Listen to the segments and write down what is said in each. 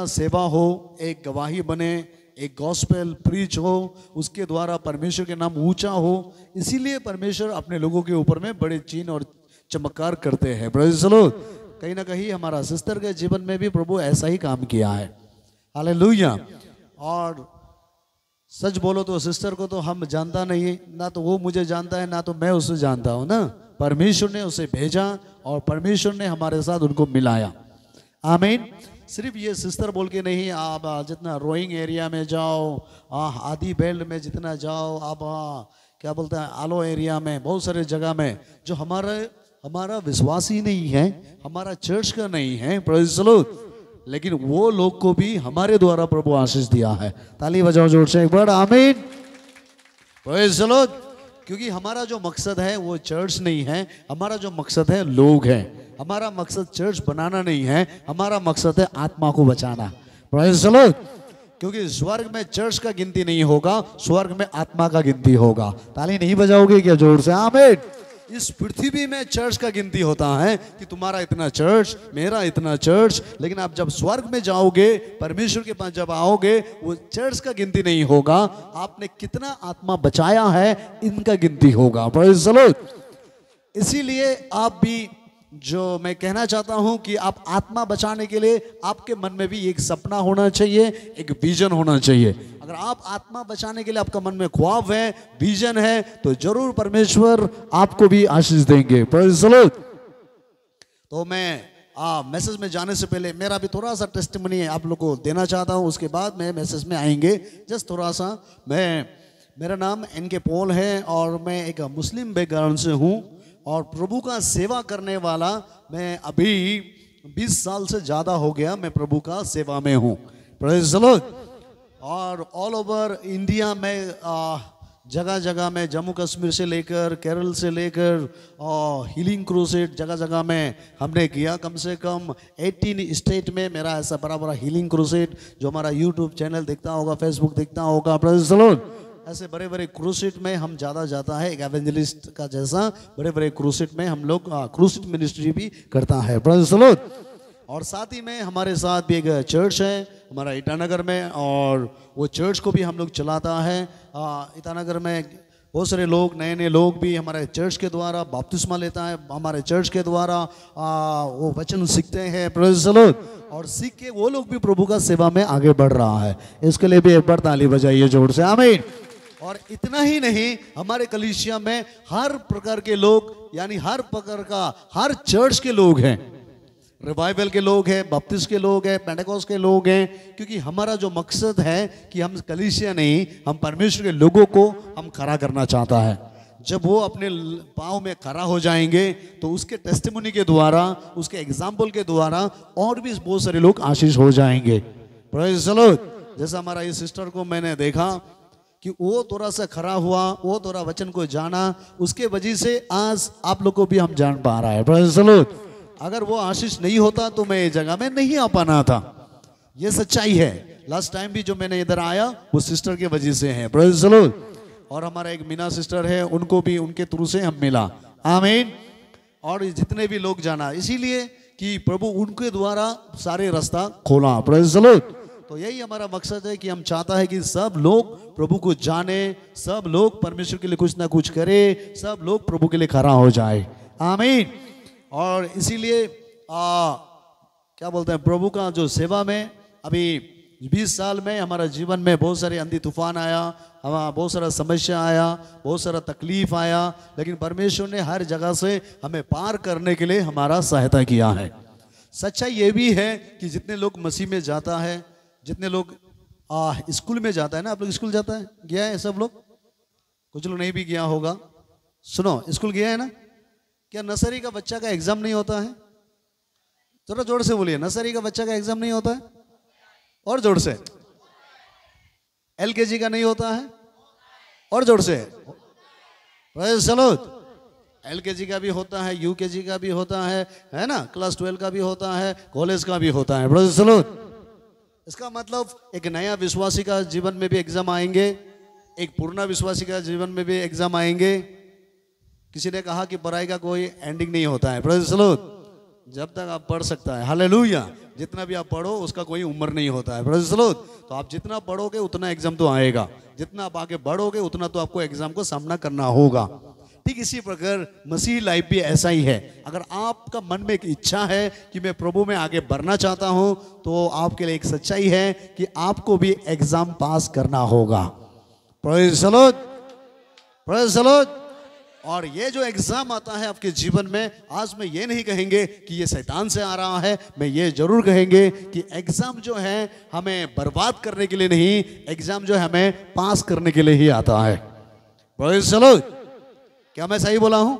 का सेवा हो, एक गवाही बने, एक गॉस्पेल प्रीच हो, उसके द्वारा परमेश्वर के नाम ऊँचा हो, इसीलिए परमेश्वर अपने लोगों के ऊपर में बड़े चिन्ह और चमत्कार करते हैं। ब्रदर चलो कहीं ना कहीं हमारा सिस्टर के जीवन में भी प्रभु ऐसा ही काम किया है। हालेलुया और सच बोलो तो सिस्टर को तो हम जानता नहीं ना तो वो मुझे जानता है, ना तो मैं उसे जानता हूँ ना। परमेश्वर ने उसे भेजा और परमेश्वर ने हमारे साथ उनको मिलाया। आमीन सिर्फ़ ये सिस्टर बोल के नहीं, आप जितना रोइंग एरिया में जाओ आदि बेल्ट में जितना जाओ, आप क्या बोलते हैं, आलो एरिया में, बहुत सारे जगह में, जो हमारे, हमारा विश्वास ही नहीं है, हमारा चर्च का नहीं है लेकिन वो लोग को भी हमारे द्वारा प्रभु आशीष दिया है। ताली बजाओ ज़ोर से एक बार, आमीन. क्योंकि हमारा जो मकसद है, वो चर्च नहीं है, हमारा जो मकसद है, लोग हैं। हमारा मकसद चर्च बनाना नहीं है, हमारा मकसद है आत्मा को बचाना। चलो क्योंकि स्वर्ग में चर्च का गिनती नहीं होगा, स्वर्ग में आत्मा का गिनती होगा। ताली नहीं बजाओगे क्या ज़ोर से? आमीन इस पृथ्वी में चर्च का गिनती होता है कि तुम्हारा इतना चर्च, मेरा इतना चर्च, लेकिन आप जब स्वर्ग में जाओगे, परमेश्वर के पास जब आओगे, वो चर्च का गिनती नहीं होगा आपने कितना आत्मा बचाया है, इनका गिनती होगा. इसीलिए आप भी जो मैं कहना चाहता हूँ कि आप आत्मा बचाने के लिए आपके मन में भी एक सपना होना चाहिए एक विजन होना चाहिए। अगर आप आत्मा बचाने के लिए आपका मन में ख्वाब है विजन है तो ज़रूर परमेश्वर आपको भी आशीष देंगे। तो मैं आ, मैसेज में जाने से पहले मेरा भी थोड़ा सा टेस्टमनी आप लोग को देना चाहता हूँ उसके बाद मैं मैसेज में आएँगे। जस्ट थोड़ा सा मैं मेरा नाम एन के पॉल है और मैं एक मुस्लिम बैकग्राउंड से हूँ। और प्रभु का सेवा करने वाला मैं अभी 20 साल से ज़्यादा हो गया मैं प्रभु का सेवा में हूँ। और ऑल ओवर इंडिया में जगह जगह में जम्मू कश्मीर से लेकर, केरल से लेकर और हीलिंग क्रूसेट जगह जगह में हमने किया कम से कम 18 स्टेट में मेरा ऐसा बड़ा बड़ा हीलिंग क्रूसेट जो हमारा यूट्यूब चैनल देखता होगा फेसबुक देखता होगा। Lord. ऐसे बड़े बड़े क्रूसिट में हम ज़्यादा जाता है एक एवेंजलिस्ट का जैसा बड़े बड़े क्रूसिट में हम लोग क्रूसेट मिनिस्ट्री भी करता है। और साथ ही में हमारे साथ भी एक चर्च है हमारा ईटानगर में और वो चर्च को भी हम लोग चलाता है। ईटानगर में बहुत सारे लोग नए नए लोग भी हमारे चर्च के द्वारा बपतिस्मा लेता है हमारे चर्च के द्वारा आ, वो वचन सीखते हैं। The और सीख के वो लोग भी प्रभु का सेवा में आगे बढ़ रहा है। इसके लिए भी एक बार ताली बजाइए ज़ोर से। आमीन और इतना ही नहीं, हमारे कलिसिया में हर प्रकार के लोग, यानी हर प्रकार का, हर चर्च के लोग हैं। रिवाइवल के लोग हैं बपतिस के लोग हैं पेंटेकोस के लोग हैं, क्योंकि हमारा जो मकसद है कि हम कलिसिया नहीं, हम परमेश्वर के लोगों को हम खड़ा करना चाहता है। जब वो अपने पाँव में खड़ा हो जाएँगे तो उसके टेस्टिमोनी के द्वारा, उसके एग्ज़ाम्पल के द्वारा और भी बहुत सारे लोग आशीष हो जाएँगे. जैसा हमारा इस सिस्टर को मैंने देखा कि वो थोड़ा सा खड़ा हुआ, वो थोड़ा वचन को जाना, उसके वजह से आज आप लोग को भी हम जान पा रहा है। Lord. अगर वो आशीष नहीं होता तो मैं ये जगह में नहीं आ पाना था। ये सच्चाई है। लास्ट टाइम भी जो मैंने इधर आया, वो सिस्टर के वजह से है। The और हमारा एक मीना सिस्टर है, उनको भी, उनके थ्रू से हम मिला। आमीन और जितने भी लोग जाना, इसीलिए कि प्रभु उनके द्वारा सारे रास्ता खोला। The Lord. तो यही हमारा मकसद है कि हम चाहता है कि सब लोग प्रभु को जाने, सब लोग परमेश्वर के लिए कुछ ना कुछ करे, सब लोग प्रभु के लिए खड़ा हो जाए। आमीन। और इसीलिए क्या बोलते हैं, प्रभु का जो सेवा में, अभी 20 साल में हमारा जीवन में बहुत सारे अंधी तूफ़ान आया हमारा बहुत सारा समस्या आया, बहुत सारा तकलीफ़ आया, लेकिन परमेश्वर ने हर जगह से हमें पार करने के लिए हमारा सहायता किया है। सच्चाई ये भी है कि जितने लोग मसीह में जाता है जितने लोग आ, स्कूल में जाता है ना आप लोग स्कूल जाता है? गया है सब लोग? कुछ लोग नहीं भी गया होगा। सुनो स्कूल गया है ना? क्या नर्सरी का बच्चा का एग्ज़ाम नहीं होता है? थोड़ा ज़ोर से बोलिए नर्सरी का बच्चा का एग्ज़ाम नहीं होता है? और ज़ोर से। एल का नहीं होता है? और ज़ोर से। Praise the Lord. एल का भी होता है यूकेजी का भी होता है है ना? क्लास ट्वेल्व का भी होता है कॉलेज का भी होता है। the Lord. इसका मतलब एक नया विश्वासी का जीवन में भी एग्ज़ाम आएँगे, एक पूर्ण विश्वासी का जीवन में भी एग्ज़ाम आएँगे। किसी ने कहा कि पढ़ाई का कोई एंडिंग नहीं होता है। Praise जब तक आप पढ़ सकता है। हालेलुया जितना भी आप पढ़ो, उसका कोई उम्र नहीं होता है। Praise तो आप जितना पढ़ोगे, उतना एग्ज़ाम तो आएगा। जितना आप आगे बढ़ोगे, उतना तो आपको एग्ज़ाम को सामना करना होगा। ठीक इसी प्रकार मसीह लाइफ भी ऐसा ही है। अगर आपका मन में एक इच्छा है कि मैं प्रभु में आगे बढ़ना चाहता हूँ तो आपके लिए एक सच्चाई है कि आपको भी एग्ज़ाम पास करना होगा। Lord. Praise और ये जो एग्ज़ाम आता है आपके जीवन में, आज मैं ये नहीं कहेंगे कि ये शैतान से आ रहा है। मैं ये ज़रूर कहेंगे कि एग्ज़ाम जो है, हमें बर्बाद करने के लिए नहीं, एग्ज़ाम जो है, हमें पास करने के लिए ही आता है। Lord. क्या मैं सही बोला हूँ?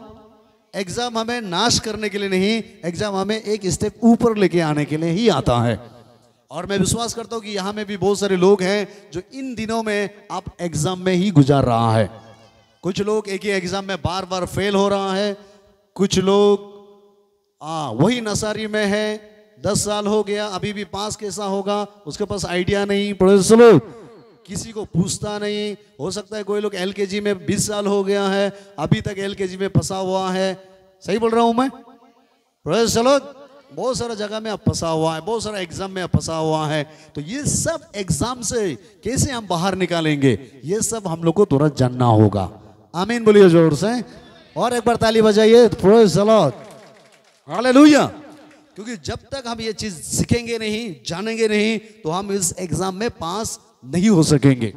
एग्ज़ाम हमें नाश करने के लिए नहीं एग्ज़ाम हमें एक स्टेप ऊपर लेके आने के लिए ही आता है। और मैं विश्वास करता हूँ कि यहाँ में भी बहुत सारे लोग हैं जो इन दिनों में आप एग्ज़ाम में ही गुजार रहा है। कुछ लोग एक ही एग्ज़ाम में बार बार फेल हो रहा है कुछ लोग आ, वही नसारी में है दस साल हो गया अभी भी पास कैसा होगा उसके पास आइडिया नहीं पड़ोस Lord. किसी को पूछता नहीं। हो सकता है कोई लोग एलकेजी में 20 साल हो गया है, अभी तक एलकेजी में फंसा हुआ है। सही बोल रहा हूँ मैं? The बहुत सारा जगह में आप फंसा हुआ है, बहुत सारा एग्ज़ाम में आप फंसा हुआ है। तो ये सब एग्ज़ाम से कैसे हम बाहर निकालेंगे? ये सब हम लोग को तुरंत जानना होगा। आमीन बोलिए ज़ोर से। और एक बार ताली बजाइए. हालेलुया क्योंकि जब तक हम ये चीज़ सीखेंगे नहीं, जानेंगे नहीं तो हम इस एग्ज़ाम में पास नहीं हो सकेंगे।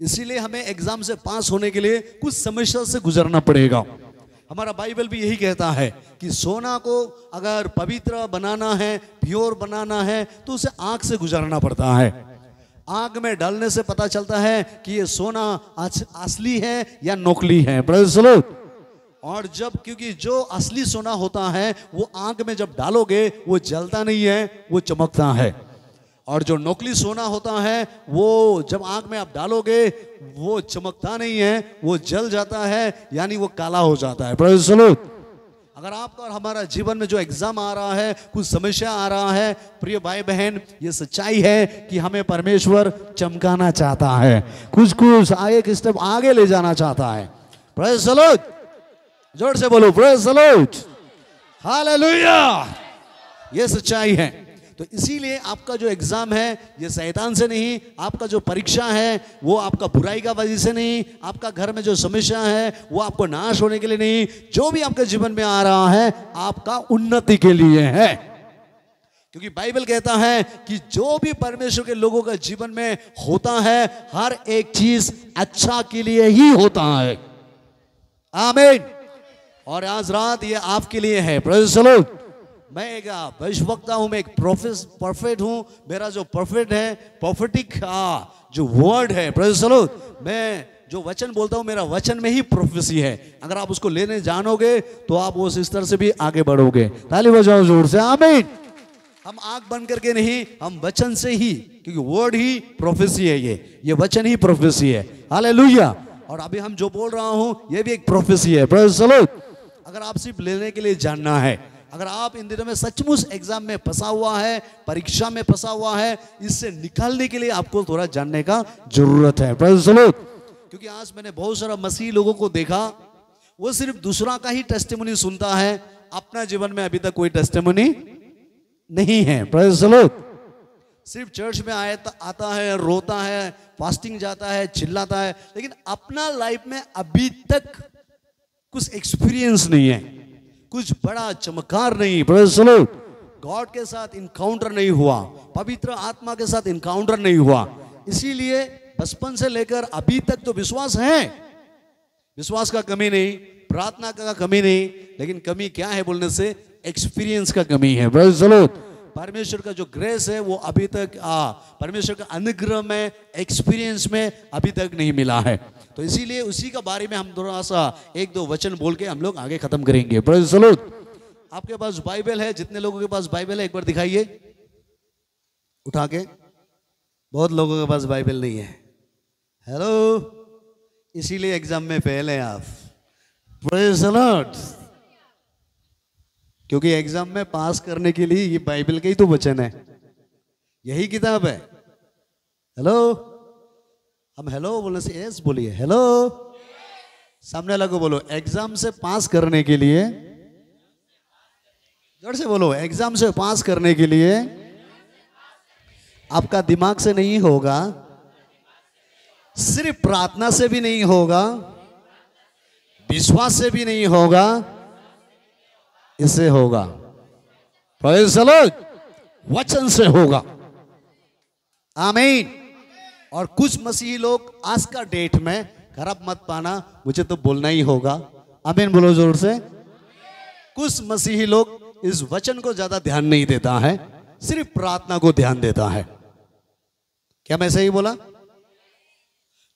इसीलिए हमें एग्ज़ाम से पास होने के लिए कुछ समस्या से गुजरना पड़ेगा। हमारा बाइबल भी यही कहता है कि सोना को अगर पवित्र बनाना है प्योर बनाना है तो उसे आग से गुजरना पड़ता है। आग में डालने से पता चलता है कि ये सोना असली है या नकली है। और जब, क्योंकि जो असली सोना होता है, वो आग में जब डालोगे, वो जलता नहीं है, वो चमकता है। और जो नकली सोना होता है, वो जब आग में आप डालोगे, वो चमकता नहीं है, वो जल जाता है, यानी वो काला हो जाता है। अगर आपका और हमारा जीवन में जो एग्ज़ाम आ रहा है, कुछ समस्या आ रहा है, प्रिय भाई बहन ये सच्चाई है कि हमें परमेश्वर चमकाना चाहता है। कुछ कुछ एक स्टेप आगे ले जाना चाहता है। The ज़ोर से बोलो लॉर्ड हालेलुया ये सच्चाई है। तो इसीलिए आपका जो एग्ज़ाम है, ये शैतान से नहीं, आपका जो परीक्षा है, वो आपका बुराई का वजह से नहीं, आपका घर में जो समस्या है, वो आपको नाश होने के लिए नहीं, जो भी आपके जीवन में आ रहा है, आपका उन्नति के लिए है। क्योंकि बाइबल कहता है कि जो भी परमेश्वर के लोगों का जीवन में होता है, हर एक चीज़ अच्छा के लिए ही होता है। आमीन। और आज रात ये आपके लिए है। Lord. मैं एक भविष्यवक्ता हूँ, मैं एक प्रोफेस परफेक्ट हूँ, मेरा जो परफेक्ट है परफेटिक जो वर्ड है मैं जो वचन बोलता हूँ, मेरा वचन में ही प्रोफेसी है। अगर आप उसको लेने जानोगे तो आप उस स्तर से भी आगे बढ़ोगे। ताली बजाओ ज़ोर से, आमीन। हम आग बंद करके नहीं, हम वचन से ही, क्योंकि वर्ड ही प्रोफेसी है ये। ये वचन ही प्रोफेसी है। हालेलुया और अभी हम जो बोल रहा हूँ, ये भी एक प्रोफेसी है अगर आप सिर्फ़ लेने के लिए जानना है अगर आप इन दिनों में सचमुच एग्ज़ाम में फंसा हुआ है, परीक्षा में फंसा हुआ है, इससे निकालने के लिए आपको थोड़ा जानने का ज़रूरत है. क्योंकि आज मैंने बहुत सारा मसीह लोगों को देखा, वो सिर्फ़ दूसरा का ही टेस्टिमनी सुनता है, अपना जीवन में अभी तक कोई टेस्टिमनी नहीं है. सिर्फ़ चर्च में आया आता है, रोता है फास्टिंग जाता है, चिल्लाता है, लेकिन अपना लाइफ में अभी तक कुछ एक्सपीरियंस नहीं है कुछ बड़ा चमत्कार नहीं. गॉड के साथ इनकाउंटर नहीं हुआ, पवित्र आत्मा के साथ इनकाउंटर नहीं हुआ इसीलिए बचपन से लेकर अभी तक तो विश्वास है विश्वास का कमी नहीं, प्रार्थना का कमी नहीं, लेकिन कमी क्या है बोलने से एक्सपीरियंस का कमी है. परमेश्वर का जो ग्रेस है, वो अभी तक परमेश्वर का अनुग्रह में एक्सपीरियंस में अभी तक नहीं मिला है तो इसीलिए उसी का बारे में हम थोड़ा सा एक दो वचन बोल के हम लोग आगे खत्म करेंगे। आपके पास बाइबल है, जितने लोगों के पास बाइबल है, एक बार दिखाइए। उठा के। बहुत लोगों के पास बाइबल नहीं है। हेलो इसीलिए एग्ज़ाम में फेल हैं आप। Praise क्योंकि एग्ज़ाम में पास करने के लिए ये बाइबल का ही तो वचन है। यही किताब है। हेलो हम हेलो बोलने से यस बोलिए हेलो सामने वाला को बोलो एग्ज़ाम से पास करने के लिए, ज़ोर से बोलो एग्ज़ाम से पास करने के लिए आपका दिमाग से नहीं होगा, सिर्फ़ प्रार्थना से भी नहीं होगा, विश्वास से भी नहीं होगा, इससे होगा। वचन से होगा। आमीन और कुछ मसीही लोग आज का डेट में खराब मत पाना, मुझे तो बोलना ही होगा। आमीन बोलो ज़ोर से। कुछ मसीही लोग इस वचन को ज़्यादा ध्यान नहीं देता है, सिर्फ़ प्रार्थना को ध्यान देता है। क्या मैं सही बोला?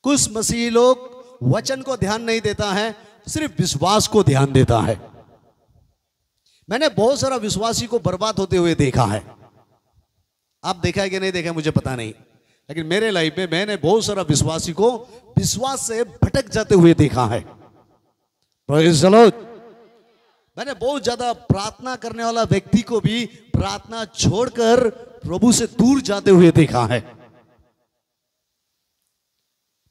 कुछ मसीही लोग वचन को ध्यान नहीं देता है, सिर्फ़ विश्वास को ध्यान देता है। मैंने बहुत सारा विश्वासी को बर्बाद होते हुए देखा है। आप देखा है कि नहीं देखा मुझे पता नहीं। लेकिन मेरे लाइफ में मैंने बहुत सारा विश्वासी को विश्वास से भटक जाते हुए देखा है. मैंने बहुत ज़्यादा प्रार्थना करने वाला व्यक्ति को भी प्रार्थना छोड़कर प्रभु से दूर जाते हुए देखा है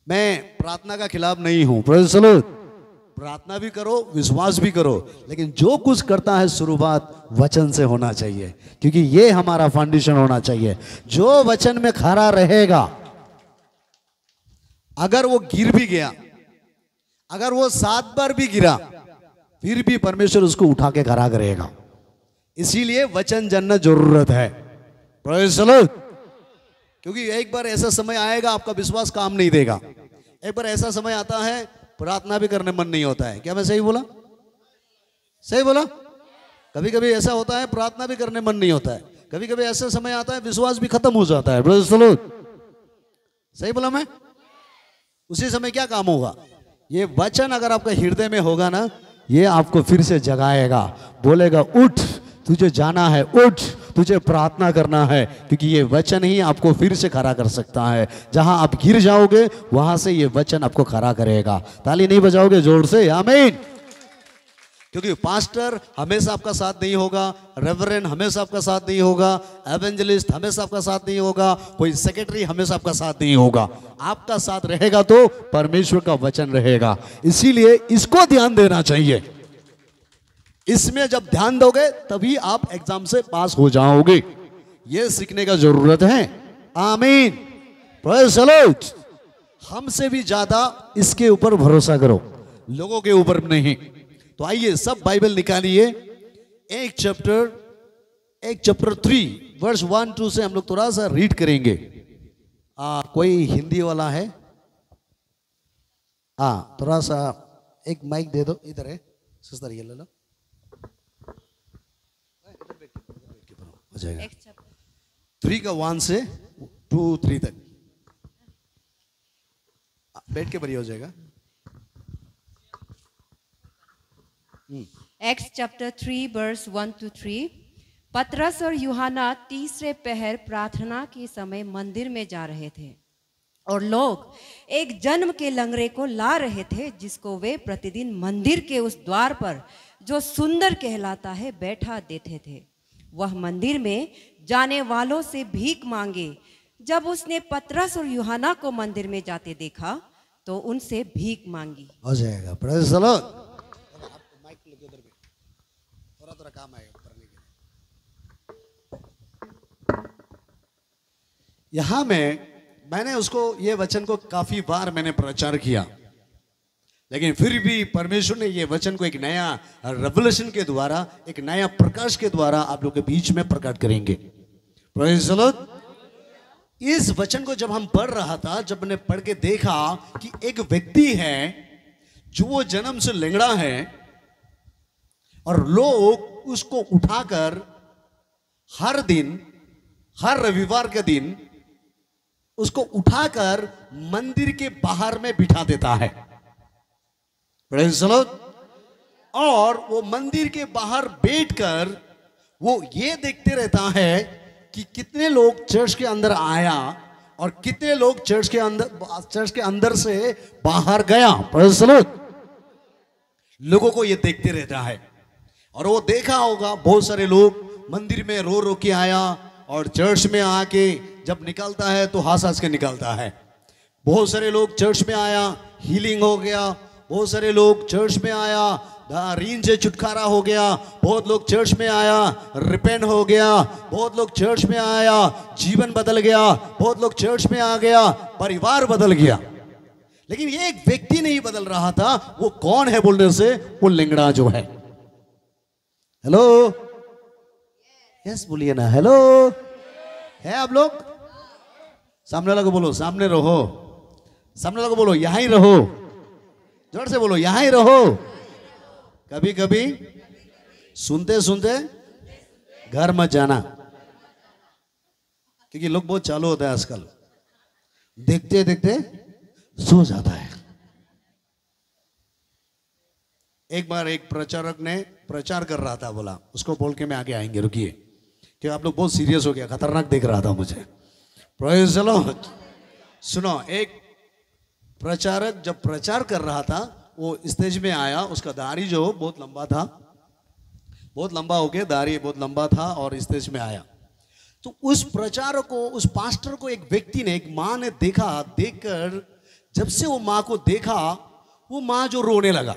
मैं प्रार्थना का खिलाफ नहीं हूँ Lord. प्रार्थना भी करो, विश्वास भी करो, लेकिन जो कुछ करता है शुरुआत वचन से होना चाहिए, क्योंकि ये हमारा फाउंडेशन होना चाहिए। जो वचन में खड़ा रहेगा, अगर वो गिर भी गया, अगर वो सात बार भी गिरा, फिर भी परमेश्वर उसको उठा के खड़ा करेगा इसीलिए वचन जनना ज़रूरत है। क्योंकि एक बार ऐसा समय आएगा, आपका विश्वास काम नहीं देगा। एक बार ऐसा समय आता है प्रार्थना भी करने मन नहीं होता है। क्या मैं सही बोला? सही बोला? कभी कभी ऐसा होता है, प्रार्थना भी करने मन नहीं होता है। कभी कभी ऐसा समय आता है, विश्वास भी खत्म हो जाता है। सही बोला मैं? उसी समय क्या काम होगा? ये वचन अगर आपका हृदय में होगा ना, ये आपको फिर से जगाएगा। बोलेगा, उठ, तुझे जाना है, उठ। तुझे प्रार्थना करना है, क्योंकि ये वचन ही आपको फिर से खड़ा कर सकता है। जहाँ आप गिर जाओगे, वहाँ से ये वचन आपको खड़ा करेगा। ताली नहीं बजाओगे ज़ोर से, आमीन। क्योंकि पास्टर हमेशा आपका साथ नहीं होगा, रेवरेंड हमेशा आपका साथ नहीं होगा, एवेंजलिस्ट हमेशा आपका साथ नहीं होगा, कोई सेक्रेटरी हमेशा आपका साथ नहीं होगा। आपका साथ रहेगा तो परमेश्वर का वचन रहेगा। इसीलिए इसको ध्यान देना चाहिए। इसमें जब ध्यान दोगे तभी आप एग्ज़ाम से पास हो जाओगे। ये सीखने का ज़रूरत है। आमीन. हमसे भी ज़्यादा इसके ऊपर भरोसा करो। लोगों के ऊपर नहीं। तो आइए सब बाइबल निकालिए। एक चैप्टर एक chapter three verse one two से हम लोग थोड़ा सा रीड करेंगे। आ, कोई हिंदी वाला है? हाँ थोड़ा सा एक माइक दे दो। इधर है सिस्टर ये ले लो। हो जाएगा। थ्री का वन से टू थ्री तक। बैठ के बढ़िया हो जाएगा। Acts chapter three verse one two three पतरस और यूहाना तीसरे पहर प्रार्थना के समय मंदिर में जा रहे थे। और लोग एक जन्म के लंगड़े को ला रहे थे जिसको वे प्रतिदिन मंदिर के उस द्वार पर जो सुंदर कहलाता है बैठा देते थे। वह मंदिर में जाने वालों से भीख मांगे। जब उसने पतरस और युहाना को मंदिर में जाते देखा तो उनसे भीख मांगी। हो जाएगा। थोड़ा थोड़ा काम आएगा में, मैंने उसको, ये वचन को काफ़ी बार मैंने प्रचार किया। लेकिन फिर भी परमेश्वर ने ये वचन को एक नया रेवलेशन के द्वारा, एक नया प्रकाश के द्वारा आप लोग के बीच में प्रकट करेंगे. इस वचन को जब हम पढ़ रहा था, जब मैंने पढ़ के देखा कि एक व्यक्ति है, जो वो जन्म से लेंगड़ा है, और लोग उसको उठाकर हर दिन, हर रविवार के दिन उसको उठाकर मंदिर के बाहर में बिठा देता है. और वो मंदिर के बाहर बैठकर वो ये देखते रहता है कि कितने लोग चर्च के अंदर आया और कितने लोग चर्च के अंदर, चर्च के अंदर से बाहर गया. लोगों को ये देखते रहता है। और वो देखा होगा, बहुत सारे लोग मंदिर में रो रो के आया और चर्च में आके जब निकलता है तो हंस हंस के निकलता है। बहुत सारे लोग चर्च में आया हीलिंग हो गया बहुत सारे लोग चर्च में आया रीन से छुटकारा हो गया, बहुत लोग चर्च में आया रिपेंट हो गया, बहुत लोग चर्च में आया, जीवन बदल गया, बहुत लोग चर्च में आ गया, परिवार बदल गया। लेकिन ये एक व्यक्ति नहीं बदल रहा था, वो कौन है बोलने से? वो लिंगड़ा जो है। हेलो? यस बोलिए ना। हेलो? है आप लोग? सामने वाला को बोलो, सामने रहो। सामने वाला को बोलो, यहाँ ही रहो। ज़ोर से बोलो, यहाँ ही रहो। कभी कभी सुनते सुनते घर मत जाना। क्योंकि लोग बहुत चालू होता है आजकल। देखते देखते सो जाता है। एक बार एक प्रचारक ने प्रचार कर रहा था, बोला, उसको बोल के मैं आगे आएँगे, रुकिए। कि आप लोग बहुत सीरियस हो गया, खतरनाक देख रहा था मुझे। the सुनो, एक प्रचारक जब प्रचार कर रहा था, वो स्टेज में आया, उसका दाढ़ी जो बहुत लंबा था, बहुत लंबा हो गया, दाढ़ी बहुत लंबा था और स्टेज में आया। तो उस प्रचारक को उस पास्टर को एक व्यक्ति ने, एक माँ ने देखा, देखकर जब से वो माँ को देखा, वो माँ जो रोने लगा।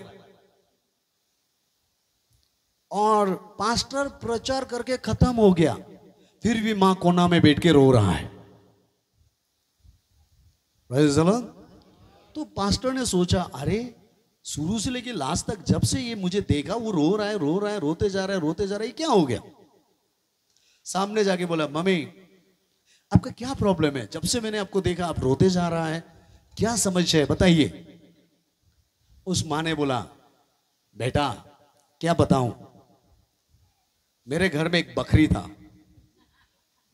और पास्टर प्रचार करके खत्म हो गया, फिर भी माँ कोना में बैठ के रो रहा है. तो पास्टर ने सोचा, अरे, शुरू से लेके लास्ट तक जब से ये मुझे देखा, वो रो रहा है, रो रहा है, रोते जा रहा है, रोते जा रहा है क्या हो गया? सामने जाके बोला, मम्मी, आपका क्या प्रॉब्लम है? जब से मैंने आपको देखा, आप रोते जा रहा है, क्या समस्या है? बताइए. उस माँ ने बोला, बेटा, क्या बताऊँ? मेरे घर में एक बकरी था,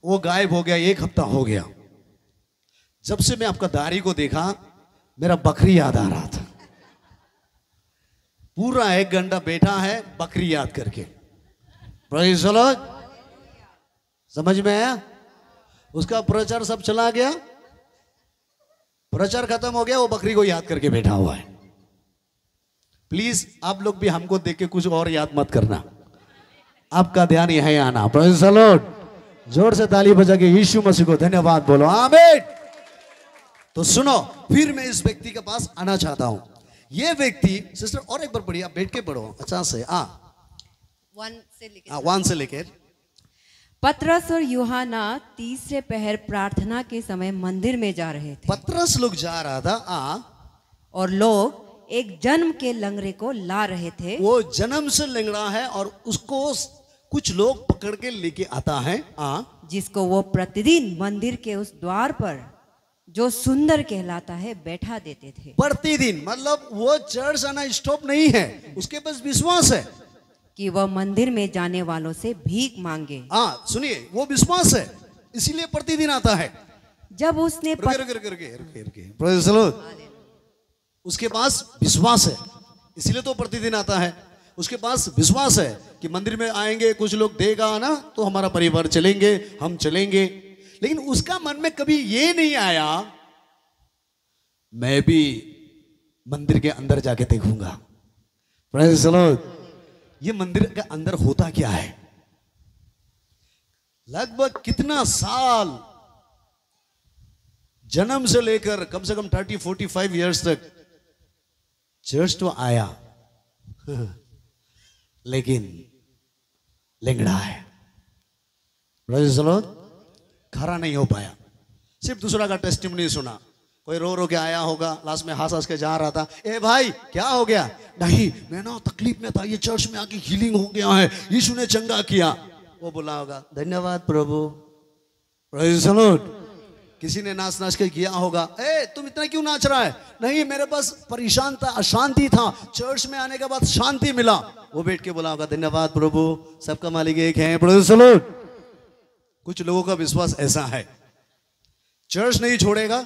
वो गायब हो गया, एक हफ़्ता हो गया। जब से मैं आपका दाढ़ी को देखा मेरा बकरी याद आ रहा था। पूरा एक घंटा बैठा है बकरी याद करके। समझ में आया? उसका प्रचार सब चला गया। प्रचार खत्म हो गया, वो बकरी को याद करके बैठा हुआ है। प्लीज़ आप लोग भी हमको देख के कुछ और याद मत करना। आपका ध्यान यहीं आना। The ज़ोर से ताली बजा के यीशु मसीह को धन्यवाद बोलो। आमीन तो सुनो फिर मैं इस व्यक्ति के पास आना चाहता हूँ। ये व्यक्ति सिस्टर और एक बार पढ़िए आप बैठ के पढ़ो अच्छा से आ। वन से लेके वन से लेकर पतरस और यूहाना तीसरे पहर प्रार्थना के समय मंदिर में जा रहे थे। पत्रस लोग जा रहा था आ। और लोग एक जन्म के लंगड़े को ला रहे थे। वो जन्म से लंगड़ा है और उसको कुछ लोग पकड़ के लेके आता है आ। जिसको वो प्रतिदिन मंदिर के उस द्वार पर जो सुंदर कहलाता है बैठा देते थे। प्रतिदिन मतलब वो चर्च आना स्टॉप नहीं है। उसके पास विश्वास है। कि वह मंदिर में जाने वालों से भीख मांगे। हाँ सुनिए वो विश्वास है। इसीलिए प्रतिदिन आता है। जब उसने रुके. रुके रुके रुके रुके रुके। Lord. उसके पास विश्वास है। इसीलिए तो प्रतिदिन आता है। उसके पास विश्वास है कि मंदिर में आएँगे कुछ लोग देगा ना तो हमारा परिवार चलेंगे हम चलेंगे। लेकिन उसका मन में कभी ये नहीं आया, मैं भी मंदिर के अंदर जाके देखूँगा. ये मंदिर के अंदर होता क्या है लगभग कितना साल जन्म से लेकर कम से कम थर्टी फोर्टी फाइव ईयर्स तक चर्च तो आया, लेकिन लिंगड़ा है Lord. खरा नहीं हो पाया। सिर्फ़ दूसरा का टेस्ट नहीं सुना। कोई रो रो के आया होगा लास्ट में हंस हंस के जा रहा था। ए भाई, क्या हो गया? नहीं, मैं ना तकलीफ़ में था, ये चर्च में आके हीलिंग हो गया है, यीशु ने चंगा किया। वो बोला होगा, धन्यवाद प्रभु। किसी ने नाच नाच के किया होगा, ए, तुम इतना क्यों नाच रहा है? नहीं, मेरे पास परेशान था, अशांति था। चर्च में आने के बाद शांति मिला। वो बैठ के बोला होगा, धन्यवाद प्रभु, सबका मालिक एक है Lord. कुछ लोगों का विश्वास ऐसा है। चर्च नहीं छोड़ेगा,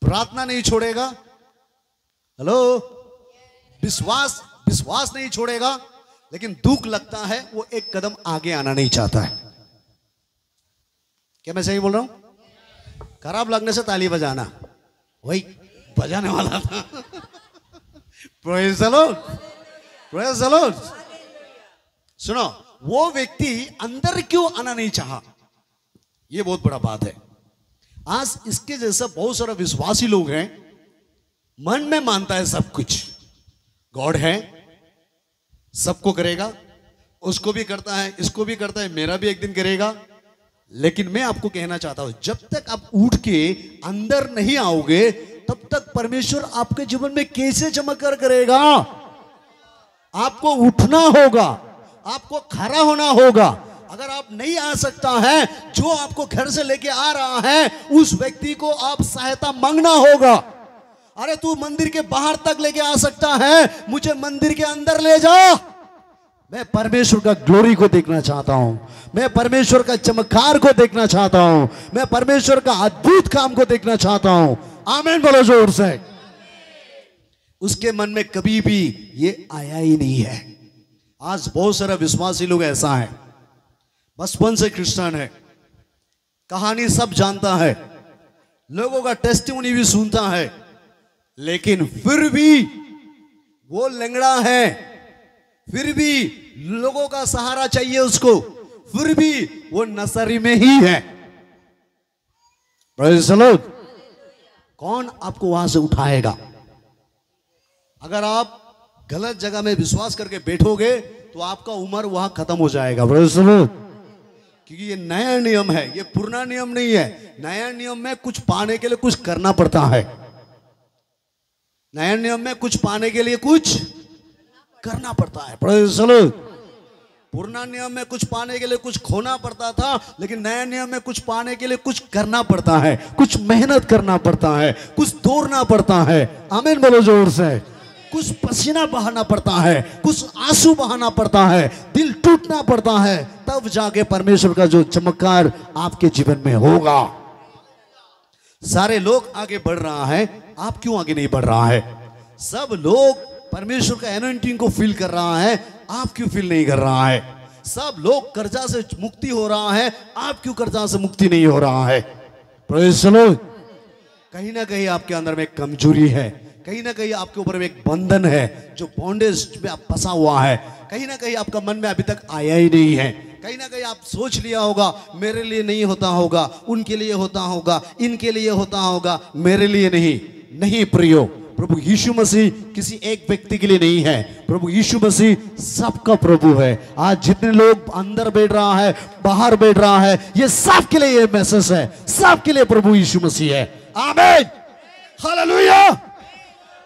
प्रार्थना नहीं छोड़ेगा, हेलो? विश्वास विश्वास नहीं छोड़ेगा, लेकिन दुख लगता है, वो एक कदम आगे आना नहीं चाहता है। क्या मैं सही बोल रहा हूँ? खराब लगने से ताली बजाना। वही, बजाने वाला था। Lord. Praise सुनो वो व्यक्ति अंदर क्यों आना नहीं चाहा? ये बहुत बड़ा बात है। आज इसके जैसा बहुत सारा विश्वासी लोग हैं, मन में मानता है सब कुछ। गॉड है, सबको करेगा, उसको भी करता है, इसको भी करता है, मेरा भी एक दिन करेगा। लेकिन मैं आपको कहना चाहता हूँ, जब तक आप उठ के अंदर नहीं आओगे, तब तक परमेश्वर आपके जीवन में कैसे चमत्कार करेगा? आपको उठना होगा। आपको खड़ा होना होगा। अगर आप नहीं आ सकता है, जो आपको घर से लेके आ रहा है, उस व्यक्ति को आप सहायता मांगना होगा। अरे, तू मंदिर के बाहर तक लेके आ सकता है, मुझे मंदिर के अंदर ले जा। मैं परमेश्वर का ग्लोरी को देखना चाहता हूँ। मैं परमेश्वर का चमत्कार को देखना चाहता हूँ। मैं परमेश्वर का अद्भुत काम को देखना चाहता हूँ। आमेन, बोलो ज़ोर से। उसके मन में कभी भी ये आया ही नहीं है। आज बहुत सारा विश्वासी लोग ऐसा है। बचपन से क्रिश्चियन है। कहानी सब जानता है। लोगों का टेस्टिमोनी भी सुनता है। लेकिन फिर भी वो लंगड़ा है। फिर भी लोगों का सहारा चाहिए उसको। फिर भी वो नसरी में ही है। कौन आपको वहाँ से उठाएगा? अगर आप गलत जगह में विश्वास करके बैठोगे तो आपका उम्र वहाँ खत्म हो जाएगा. क्योंकि ये नया नियम है ये पुराना नियम नहीं है। नया नियम में कुछ पाने के लिए कुछ करना पड़ता है। नया नियम में कुछ पाने के लिए कुछ करना पड़ता है। पुराना नियम में कुछ पाने के लिए कुछ खोना पड़ता था लेकिन नया नियम में कुछ पाने के लिए कुछ करना पड़ता है। कुछ मेहनत करना पड़ता है कुछ तोड़ना पड़ता है। आमीन बोलो ज़ोर से। कुछ पसीना बहाना पड़ता है, कुछ आँसू बहाना पड़ता है, दिल टूटना पड़ता है, तब जाके परमेश्वर का जो चमत्कार आपके जीवन में होगा। सारे लोग आगे बढ़ रहा है, आप क्यों आगे नहीं बढ़ रहा है? सब लोग परमेश्वर का एनोइंटिंग को फील कर रहा है, आप क्यों फील नहीं कर रहा है? सब लोग कर्जा से मुक्ति हो रहा है, आप क्यों कर्जा से मुक्ति नहीं हो रहा है. कहीं ना कहीं आपके अंदर में कमज़ोरी है। कहीं ना कहीं आपके ऊपर एक बंधन है जो बॉन्डेज में आप फंसा हुआ है। कहीं ना कहीं आपका मन में अभी तक आया ही नहीं है। कहीं ना कहीं आप सोच लिया होगा, मेरे लिए नहीं होता होगा, उनके लिए होता होगा, इनके लिए होता होगा, मेरे लिए नहीं। नहीं, प्रियो, प्रभु यीशु मसीह किसी एक व्यक्ति के लिए नहीं है। प्रभु यीशु मसीह सबका प्रभु है। आज जितने लोग अंदर बैठ रहा है, बाहर बैठ रहा है, ये सबके लिए ये मैसेज है। सबके लिए प्रभु यीशु मसीह है। आमीन। हालेलुया।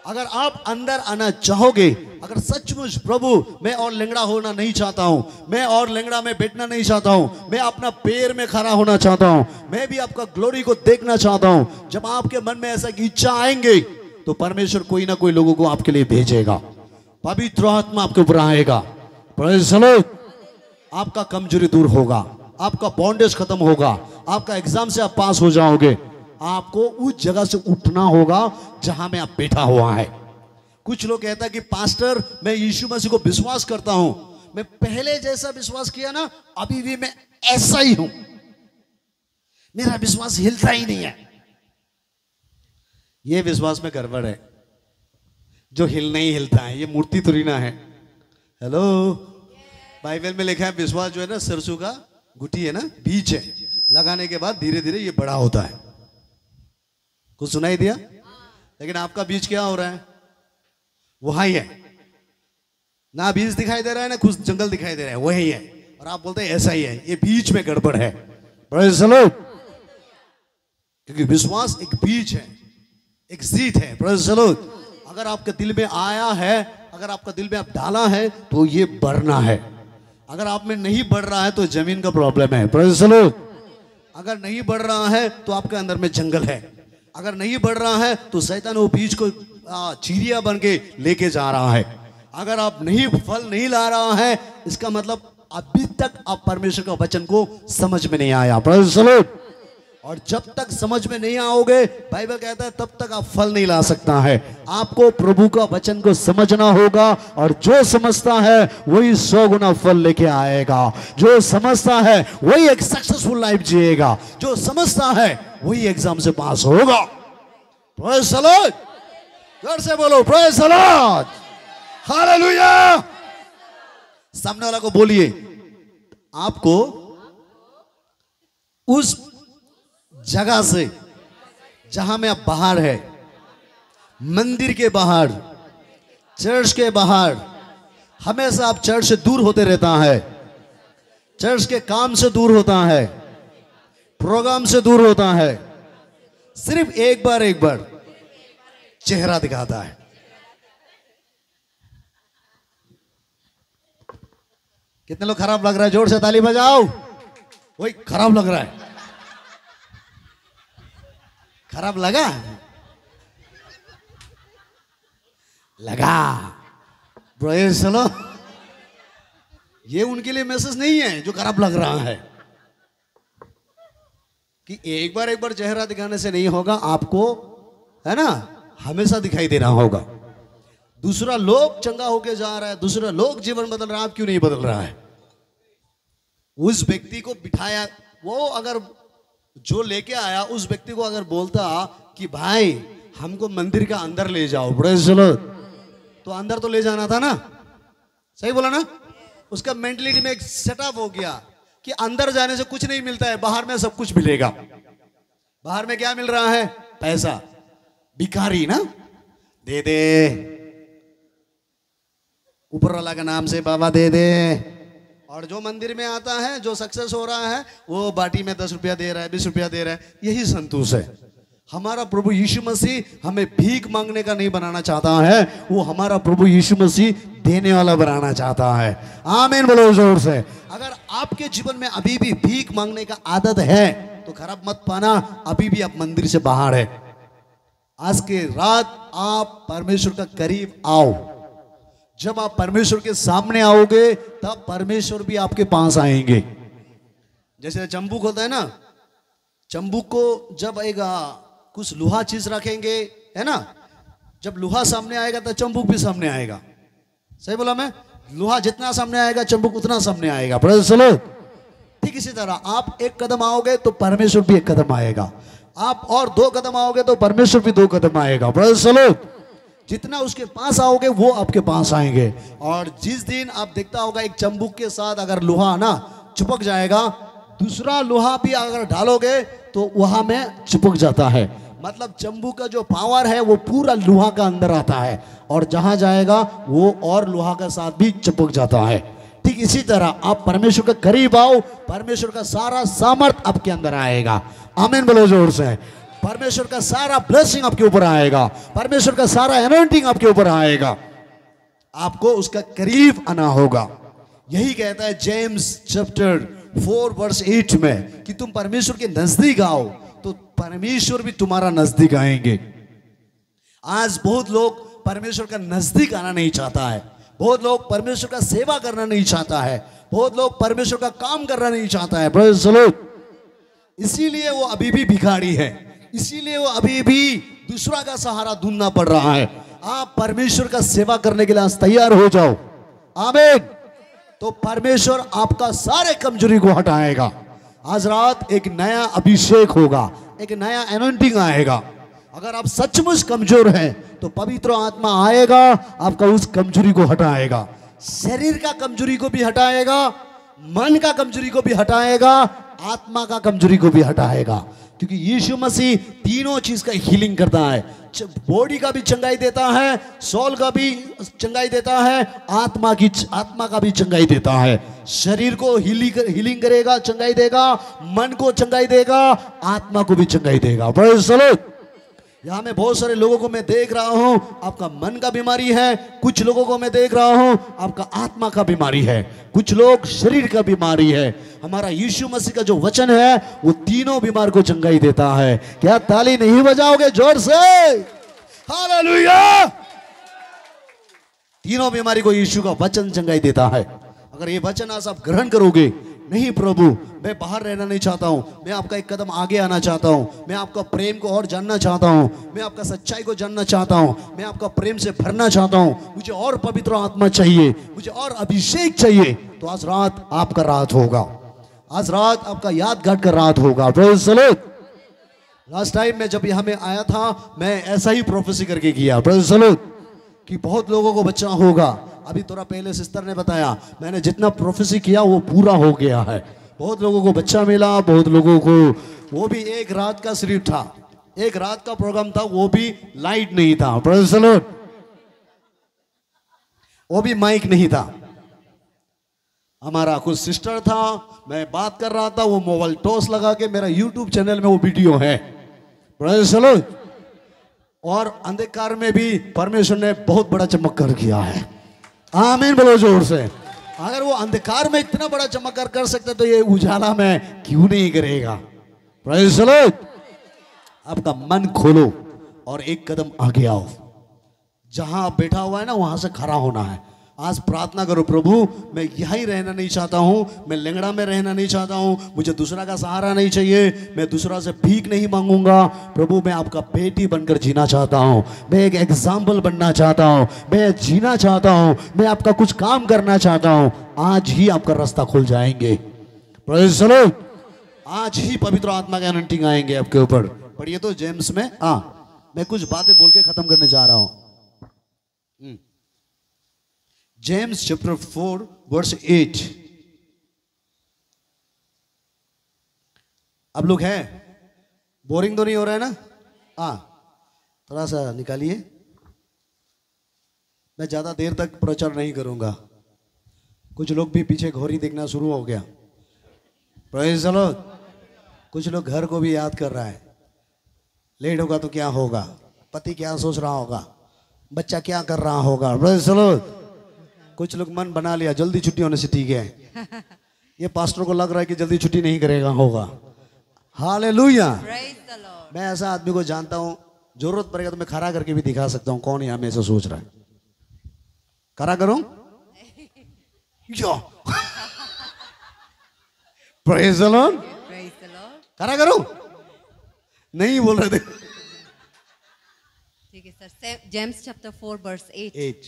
अगर आप अंदर आना चाहोगे, अगर सचमुच प्रभु, मैं और लंगड़ा होना नहीं चाहता हूँ, मैं और लंगड़ा में बैठना नहीं चाहता हूँ, मैं अपना पैर में खड़ा होना चाहता हूँ, मैं भी आपका ग्लोरी को देखना चाहता हूँ, जब आपके मन में ऐसा की इच्छा आएँगे तो परमेश्वर कोई ना कोई लोगों को आपके लिए भेजेगा। पवित्र आत्मा आपके ऊपर आएगा. आपका कमज़ोरी दूर होगा, आपका बॉन्डेज खत्म होगा, आपका एग्ज़ाम से आप पास हो जाओगे। आपको उस जगह से उठना होगा जहाँ में आप बैठा हुआ है। कुछ लोग कहता है कि, पास्टर, मैं यीशु मसीह को विश्वास करता हूँ। मैं पहले जैसा विश्वास किया ना, अभी भी मैं ऐसा ही हूँ। मेरा विश्वास हिलता ही नहीं है। यह विश्वास में गड़बड़ है। जो हिल नहीं हिलता है, ये मूर्ति थोड़ी ना है। हेलो बाइबल में लिखा है, विश्वास जो है ना, सरसों का गुटी है ना, बीज है। लगाने के बाद धीरे धीरे ये बड़ा होता है। कुछ सुनाई दिया? लेकिन आपका बीज क्या हो रहा है? वहाँ ही। है ना बीज दिखाई दे रहा है, ना कुछ जंगल दिखाई दे रहा है, वही है। और आप बोलते हैं, ऐसा ही है। ये बीच में गड़बड़ है। The क्योंकि विश्वास एक बीज है, एक जीत है। The अगर आपके दिल में आया है, अगर आपका दिल में आप डाला है तो ये बढ़ना है। अगर आप में नहीं बढ़ रहा है तो ज़मीन का प्रॉब्लम है। Lord. अगर नहीं बढ़ रहा है तो आपके अंदर में जंगल है। अगर नहीं बढ़ रहा है तो शैतान वो बीज को चीरिया बन के लेके जा रहा है अगर आप नहीं, फल नहीं ला रहा है, इसका मतलब अभी तक आप परमेश्वर का वचन को समझ में नहीं आया. और जब तक समझ में नहीं आओगे, बाइबल कहता है, तब तक आप फल नहीं ला सकता है। आपको प्रभु का वचन को समझना होगा और जो समझता है, वही सौ गुना फल लेके आएगा। जो समझता है, वही एक सक्सेसफुल लाइफ जिएगा। जो समझता है, वही एग्ज़ाम से पास होगा। ज़ोर से बोलो Lord. सामने वाला को बोलिए, आपको उस जगह से, जहाँ में आप बाहर है। मंदिर के बाहर, चर्च के बाहर, हमेशा आप चर्च से दूर होते रहता है। चर्च के काम से दूर होता है, प्रोग्राम से दूर होता है। सिर्फ़ एक बार एक बार चेहरा दिखाता है। कितने लोग खराब लग रहा है? ज़ोर से ताली बजाओ। वही खराब लग रहा है। खराब लगा? लगा। चलो ये उनके लिए मैसेज नहीं है, जो खराब लग रहा है। कि एक बार एक बार चेहरा दिखाने से नहीं होगा, आपको, है ना, हमेशा दिखाई देना होगा। दूसरा लोग चंगा होके जा रहा है, दूसरा लोग जीवन बदल रहा है, आप क्यों नहीं बदल रहा है? उस व्यक्ति को बिठाया, वो अगर जो लेके आया, उस व्यक्ति को अगर बोलता कि भाई, हमको मंदिर का अंदर ले जाओ, बड़े चलो तो अंदर तो ले जाना था ना? सही बोला ना? उसका मेंटलिटी में एक सेटअप हो गया कि अंदर जाने से कुछ नहीं मिलता है, बाहर में सब कुछ मिलेगा। बाहर में क्या मिल रहा है? पैसा। भिखारी ना? दे दे। ऊपर वाला का नाम से बाबा दे दे। और जो मंदिर में आता है, जो सक्सेस हो रहा है, वो बाटी में दस रुपया दे रहा है, बीस रुपया दे रहा है। यही संतोष है। हमारा प्रभु यीशु मसीह हमें भीख मांगने का नहीं बनाना चाहता है, वो हमारा प्रभु यीशु मसीह देने वाला बनाना चाहता है। आमीन, बोलो ज़ोर से। अगर आपके जीवन में अभी भी भीख मांगने का आदत है तो खराब मत पाना, अभी भी आप मंदिर से बाहर है। आज के रात आप परमेश्वर का करीब आओ। जब आप परमेश्वर के सामने आओगे, तब परमेश्वर भी आपके पास आएँगे। जैसे चंबुक होता है ना, चंबुक को जब एक कुछ लोहा चीज़ रखेंगे, है ना? जब लोहा सामने आएगा तो चंबुक भी सामने आएगा। सही बोला मैं? लोहा जितना सामने आएगा, चंबुक उतना सामने आएगा। चलो। ठीक इसी तरह, आप एक कदम आओगे तो परमेश्वर भी एक कदम आएगा। आप और दो कदम आओगे तो परमेश्वर भी दो कदम आएगा। चलो। जितना उसके पास आओगे, वो आपके पास आएँगे। और जिस दिन आप देखता होगा, एक चंबुक के साथ अगर लोहा ना चिपक जाएगा, दूसरा लोहा भी अगर डालोगे तो वहाँ में चिपक जाता है। मतलब चंबू का जो पावर है, वो पूरा लोहा का अंदर आता है। और जहाँ जाएगा, वो और लोहा का साथ भी चिपक जाता है। ठीक इसी तरह आप परमेश्वर के करीब आओ, परमेश्वर का सारा सामर्थ आपके अंदर आएगा। आमीन बोलो ज़ोर से। परमेश्वर का सारा ब्लेसिंग आपके ऊपर आएगा। परमेश्वर का सारा एनोइंटिंग आपके ऊपर आएगा। आपको उसका करीब आना होगा। यही कहता है James chapter four verse eight में कि तुम परमेश्वर के नज़दीक आओ तो परमेश्वर भी तुम्हारा नज़दीक आएँगे। आज बहुत लोग परमेश्वर का नज़दीक आना नहीं चाहता है। बहुत लोग परमेश्वर का सेवा करना नहीं चाहता है। बहुत लोग परमेश्वर का काम करना नहीं चाहता है। इसीलिए वो अभी भी भिखारी है। इसीलिए वो अभी भी दूसरा का सहारा ढूंढना पड़ रहा है। आप परमेश्वर का सेवा करने के लिए तैयार हो जाओ। आमीन। तो परमेश्वर आपका सारे कमज़ोरी को हटाएगा। आज रात एक नया अभिषेक होगा, एक नया एनोइंटिंग आएगा। अगर आप सचमुच कमज़ोर हैं तो पवित्र आत्मा आएगा, आपका उस कमज़ोरी को हटाएगा। शरीर का कमज़ोरी को भी हटाएगा, मन का कमज़ोरी को भी हटाएगा, आत्मा का कमज़ोरी को भी हटाएगा। क्योंकि यीशु मसीह तीनों चीज़ का हीलिंग करता है। बॉडी का भी चंगाई देता है सोल का भी चंगाई देता है, आत्मा की आत्मा का भी चंगाई देता है। शरीर को हीलिंग हीलिंग करेगा, चंगाई देगा, मन को चंगाई देगा, आत्मा को भी चंगाई देगा। बड़े चलो यहाँ में बहुत सारे लोगों को मैं देख रहा हूँ, आपका मन का बीमारी है, कुछ लोगों को मैं देख रहा हूँ, आपका आत्मा का बीमारी है, कुछ लोग शरीर का बीमारी है। हमारा यीशु मसीह का जो वचन है, वो तीनों बीमार को चंगाई देता है। क्या ताली नहीं बजाओगे ज़ोर से? हालेलुया! तीनों बीमारी को यीशु का वचन चंगाई देता है। अगर ये वचन आज आप ग्रहण करोगे नहीं प्रभु, मैं बाहर रहना नहीं चाहता हूँ। मैं आपका एक कदम आगे आना चाहता हूँ। मैं आपका प्रेम को और जानना चाहता हूँ। मैं आपका सच्चाई को जानना चाहता हूँ। मैं आपका प्रेम से भरना चाहता हूँ। मुझे और पवित्र आत्मा चाहिए। मुझे और अभिषेक चाहिए। तो आज रात आपका रात होगा। आज रात आपका याद घाट का रात होगा। लास्ट टाइम में जब यहाँ में आया था, मैं ऐसा ही प्रोफेसी करके किया। कि बहुत लोगों को बचना होगा। अभी थोड़ा पहले सिस्टर ने बताया, मैंने जितना प्रोफेसी किया, वो पूरा हो गया है। बहुत लोगों को बच्चा मिला, बहुत लोगों को, वो भी एक रात का सिर्फ़ था। एक रात का प्रोग्राम था, वो भी लाइट नहीं था। प्रोफेसर वो भी माइक नहीं था। हमारा कुछ सिस्टर था, मैं बात कर रहा था, वो मोबाइल टॉस लगा के मेरा यूट्यूब चैनल में वो वीडियो है। और अंधकार में भी परमेश्वर ने बहुत बड़ा चमत्कार किया है। आमीन बोलो ज़ोर से। अगर वो अंधकार में इतना बड़ा चमत्कार कर सकते तो ये उजाला में क्यों नहीं करेगा? आपका मन खोलो और एक कदम आगे आओ। जहाँ आप बैठा हुआ है ना, वहाँ से खड़ा होना है। आज प्रार्थना करो, प्रभु, मैं यहीं रहना नहीं चाहता हूँ, मैं लेंगड़ा में रहना नहीं चाहता हूँ, मुझे दूसरा का सहारा नहीं चाहिए, मैं दूसरा से भीख नहीं मांगूँगा। प्रभु, मैं आपका बेटी बनकर जीना चाहता हूँ, मैं एक एग्ज़ाम्पल बनना चाहता हूँ, मैं जीना चाहता हूँ, मैं आपका कुछ काम करना चाहता हूँ। आज ही आपका रास्ता खुल जाएँगे। चलो आज ही पवित्र आत्मा के अनंटिंग आएँगे आपके ऊपर। पढ़िए तो जेम्स में हाँ मैं कुछ बातें बोल के खत्म करने जा रहा हूँ। James chapter four verse eight अब लोग हैं? बोरिंग तो नहीं हो रहा है ना? हाँ। थोड़ा सा निकालिए। मैं ज़्यादा देर तक प्रचार नहीं करूँगा। कुछ लोग भी पीछे घोरी देखना शुरू हो गया। The कुछ लोग घर को भी याद कर रहा है। लेट होगा तो क्या होगा? पति क्या सोच रहा होगा? बच्चा क्या कर रहा होगा? Lord. कुछ लोग मन बना लिया जल्दी छुट्टी होने से ठीक है। ये पास्टर को लग रहा है कि जल्दी छुट्टी नहीं करेगा होगा। हालेलुया। Praise मैं ऐसा आदमी को जानता हूँ ज़रूरत पड़ेगा तो मैं खड़ा करके भी दिखा सकता हूँ कौन यहाँ में ऐसा सोच रहा है। खड़ा करूँ। यो. खड़ा करूँ। नहीं बोल रहे थे। ठीक है sir James chapter four verse eight eight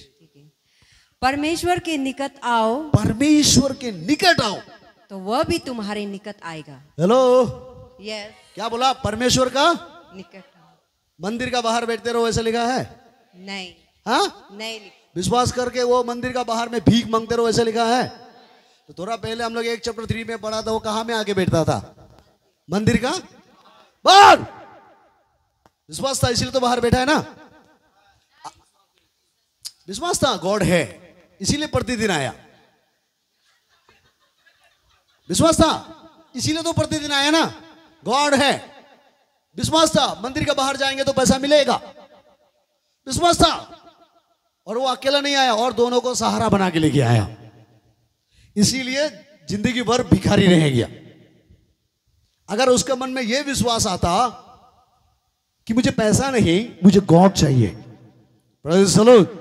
परमेश्वर के निकट आओ। परमेश्वर के निकट आओ। तो वह भी तुम्हारे निकट आएगा। हेलो। यस क्या बोला? परमेश्वर का? निकट मंदिर का बाहर बैठते रहो ऐसा लिखा है? नहीं। हाँ? नहीं विश्वास करके वो मंदिर का बाहर में भीख मांगते रहो ऐसा लिखा है? तो थोड़ा पहले हम लोग एक चैप्टर थ्री में पढ़ा था वो कहा में आके बैठता था? मंदिर का? बाहर! विश्वास था इसीलिए तो बाहर बैठा है ना? विश्वास था गॉड है। इसीलिए प्रतिदिन आया। विश्वास था? इसीलिए तो प्रतिदिन आया ना। गॉड है। विश्वास था? मंदिर के बाहर जाएँगे तो पैसा मिलेगा। विश्वास था? और वो अकेला नहीं आया, और दोनों को सहारा बना के लेके आया। इसीलिए ज़िंदगी भर भिखारी रह गया। अगर उसके मन में यह विश्वास आता कि मुझे पैसा नहीं, मुझे गॉड चाहिए। Lord.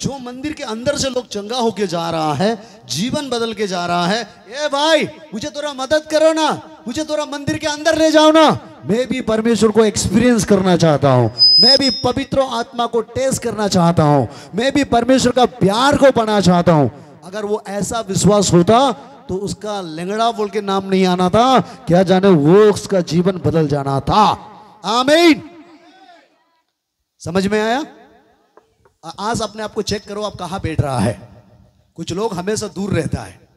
जो मंदिर के अंदर से लोग चंगा होके जा रहा है, जीवन बदल के जा रहा है, ए भाई, मुझे थोड़ा मदद करो ना, मुझे थोड़ा मंदिर के अंदर ले जाओ ना। मैं भी परमेश्वर को एक्सपीरियंस करना चाहता हूँ, मैं भी पवित्र आत्मा को टेस्ट करना चाहता हूँ, मैं भी परमेश्वर का प्यार को पाना चाहता हूँ। अगर वो ऐसा विश्वास होता तो उसका लेंगड़ा बोल के नाम नहीं आना था, क्या जाने वो उसका जीवन बदल जाना था। आमीन। समझ में आया? आज अपने आप को चेक करो आप कहाँ बैठ रहा है। कुछ लोग हमेशा दूर रहता है।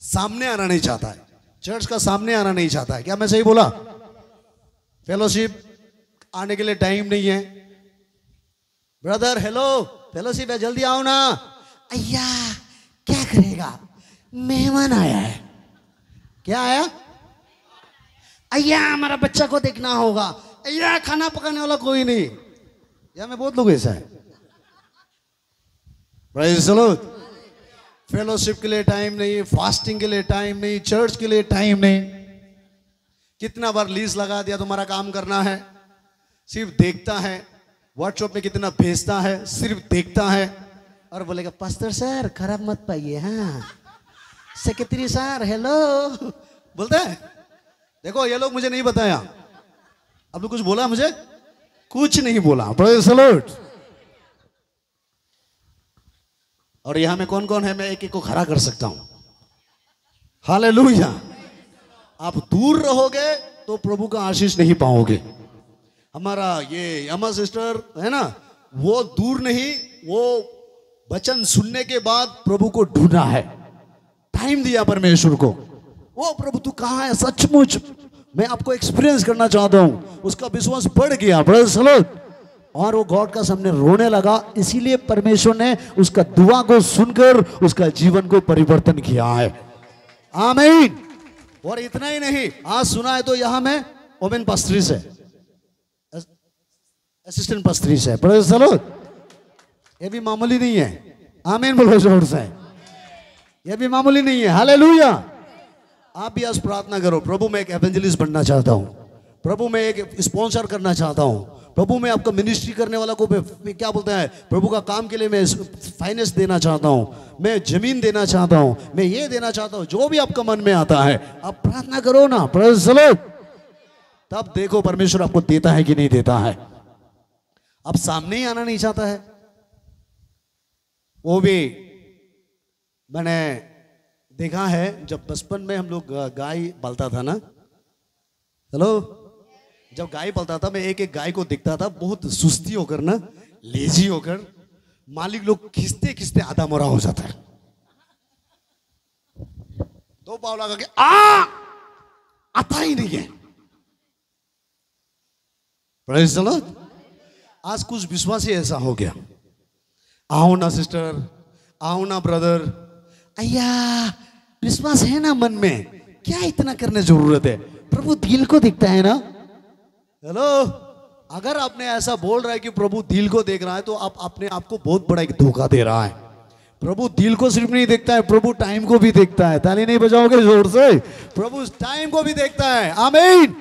सामने आना नहीं चाहता है। चर्च का सामने आना नहीं चाहता है। क्या मैं सही बोला? फेलोशिप आने के लिए टाइम नहीं है। ब्रदर हेलो फेलोशिप है जल्दी आओ ना। अय्या क्या करेगा? मेहमान आया है। क्या आया? अय्या हमारा बच्चा को देखना होगा। अय्या खाना पकाने वाला कोई नहीं। या में बहुत लोग ऐसा है. फेलोशिप के लिए टाइम नहीं फास्टिंग के लिए टाइम नहीं चर्च के लिए टाइम नहीं. कितना बार लीज लगा दिया तुम्हारा काम करना है? सिर्फ़ देखता है व्हाट्सएप में कितना भेजता है, सिर्फ़ देखता है। और बोलेगा पास्टर सर खराब मत पाइए हाँ। सेक्रेटरी सर हेलो बोलता है? देखो, ये लोग मुझे नहीं बताया। अब तो कुछ बोला मुझे? कुछ नहीं बोला। Praise the Lord. और यहाँ में कौन कौन है, मैं एक एक को खड़ा कर सकता हूँ। हालेलुया। आप दूर रहोगे तो प्रभु का आशीष नहीं पाओगे। हमारा ये यमा सिस्टर, है ना, वो दूर नहीं, वो वचन सुनने के बाद प्रभु को ढूंढा है। टाइम दिया परमेश्वर को। वो प्रभु, तू कहा है? सचमुच। मैं आपको एक्सपीरियंस करना चाहता हूँ। उसका विश्वास बढ़ गया। The Lord. और वो गॉड का सामने रोने लगा। इसीलिए परमेश्वर ने उसका दुआ को सुनकर उसका जीवन को परिवर्तन किया है। आमीन। और इतना ही नहीं, आज सुना है तो यहाँ में ओमेन पास्ट्रीस है असिस्टेंट प्रेज द लॉर्ड ये भी मामूली नहीं है। आमीन बोलो ज़ोर से। ये भी मामूली नहीं है। हालेलुया आप भी आज प्रार्थना करो, प्रभु, मैं एक एवेंजलिस्ट बनना चाहता हूँ। प्रभु मैं एक स्पॉन्सर करना चाहता हूँ। प्रभु मैं आपका मिनिस्ट्री करने वाला को क्या बोलते हैं? प्रभु का काम के लिए मैं फाइनेंस देना चाहता हूँ। मैं ज़मीन देना चाहता हूँ। मैं ये देना चाहता हूँ, जो भी आपका मन में आता है, आप प्रार्थना करो ना प्रजलो तब देखो परमेश्वर आपको देता है कि नहीं देता है। अब सामने ही आना नहीं चाहता है। वो भी मैंने देखा है, जब बचपन में हम लोग गाय पालता था ना। हेलो? जब गाय पलता था, मैं एक एक गाय को दिखता था, बहुत सुस्ती होकर ना, लेजी होकर, मालिक लोग खींचते खींचते आधा मोरा हो जाता है। दो पाव लगा के, आ! आता ही नहीं है। आज कुछ विश्वास ही ऐसा हो गया। आओ ना सिस्टर आओ ना ब्रदर अया विश्वास है ना मन में? क्या इतना करने ज़रूरत है? प्रभु दिल को दिखता है ना? हेलो अगर आपने ऐसा बोल रहा है कि प्रभु दिल को देख रहा है तो आप अपने आप को बहुत बड़ा एक धोखा दे रहा है। प्रभु दिल को सिर्फ़ नहीं देखता है, प्रभु टाइम को भी देखता है। ताली नहीं बजाओगे ज़ोर से? प्रभु टाइम को भी देखता है। आमीन।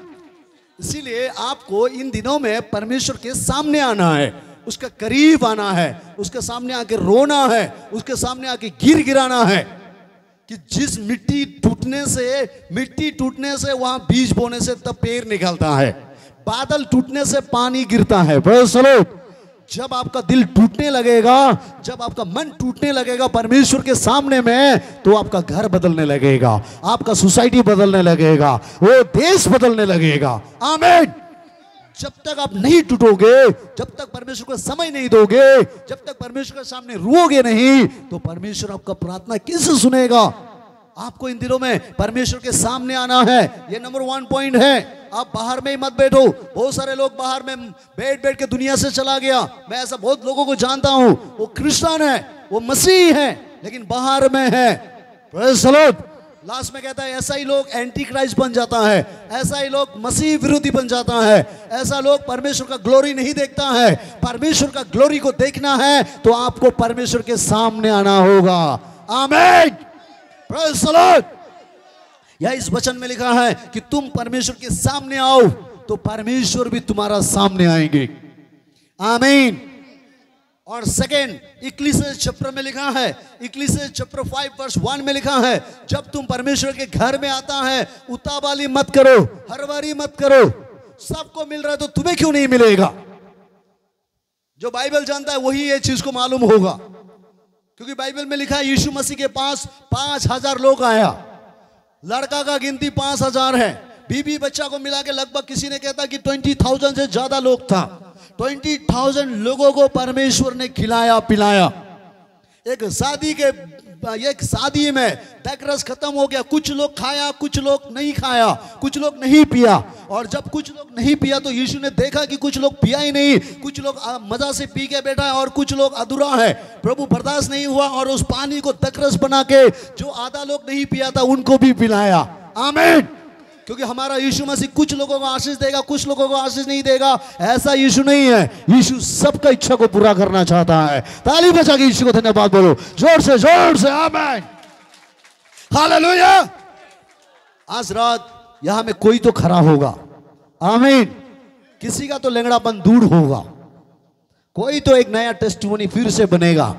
इसीलिए आपको इन दिनों में परमेश्वर के सामने आना है। उसका करीब आना है। उसके सामने आके रोना है। उसके सामने आके गिर गिराना है कि जिस मिट्टी टूटने से, मिट्टी टूटने से वहाँ बीज बोने से तब पेड़ निकलता है। बादल टूटने से पानी गिरता है। जब आपका दिल टूटने लगेगा, जब आपका मन टूटने लगेगा परमेश्वर के सामने में तो आपका घर बदलने लगेगा, आपका सोसाइटी बदलने लगेगा, वो देश बदलने लगेगा। आमीन जब तक आप नहीं टूटोगे, जब तक परमेश्वर को समय नहीं दोगे, जब तक परमेश्वर के सामने रोगे नहीं तो परमेश्वर आपका प्रार्थना किससे सुनेगा? आपको इन दिनों में परमेश्वर के सामने आना है। ये नंबर वन पॉइंट है। आप बाहर में ही मत बैठो। बहुत सारे लोग बाहर में बैठ बैठ के दुनिया से चला गया। मैं ऐसा बहुत लोगों को जानता हूँ। वो क्रिश्चियन है, वो मसीह है, लेकिन बाहर में है। लास्ट में कहता है, ऐसा ही लोग एंटी क्राइस्ट बन जाता है। ऐसा ही लोग मसीह विरोधी बन जाता है। ऐसा लोग परमेश्वर का ग्लोरी नहीं देखता है। परमेश्वर का ग्लोरी को देखना है तो आपको परमेश्वर के सामने आना होगा। आमेन या इस वचन में लिखा है कि तुम परमेश्वर के सामने आओ तो परमेश्वर भी तुम्हारा सामने आएँगे। आमीन। और सेकेंड इक्लिस चैप्टर में लिखा है Ecclesiastes chapter five verse one में लिखा है, जब तुम परमेश्वर के घर में आता है उताबाली मत करो, हरवारी मत करो, सबको मिल रहा है तो तुम्हें क्यों नहीं मिलेगा? जो बाइबल जानता है वही ये चीज़ को मालूम होगा। क्योंकि बाइबल में लिखा है, यीशु मसीह के पास पाँच हज़ार लोग आया। लड़का का गिनती पाँच हज़ार है। बीबी बच्चा को मिला के लगभग किसी ने कहता कि ट्वेंटी थाउज़ेंड से ज़्यादा लोग था। ट्वेंटी थाउज़ेंड लोगों को परमेश्वर ने खिलाया पिलाया एक शादी के एक शादी में दकरस खत्म हो गया। कुछ लोग खाया, कुछ लोग नहीं खाया, कुछ लोग नहीं पिया। और जब कुछ लोग नहीं पिया तो यीशु ने देखा कि कुछ लोग पिया ही नहीं। कुछ लोग मज़ा से पी के बैठा है और कुछ लोग अधूरा है। प्रभु बर्दाश्त नहीं हुआ और उस पानी को दकरस बना के जो आधा लोग नहीं पिया था, उनको भी पिलाया। आमीन। क्योंकि हमारा यीशु मसीह कुछ लोगों को आशीष देगा, कुछ लोगों को आशीष नहीं देगा। ऐसा यीशु नहीं है। यीशु सबका इच्छा को पूरा करना चाहता है। ताली बचा के यीशु को धन्यवाद बोलो। ज़ोर से ज़ोर से, आमेन। हालेलुया। आज रात यहाँ में कोई तो खड़ा होगा। आमीन। किसी का तो लेंगड़ापन दूर होगा। कोई तो एक नया टेस्टमोनी फिर से बनेगा।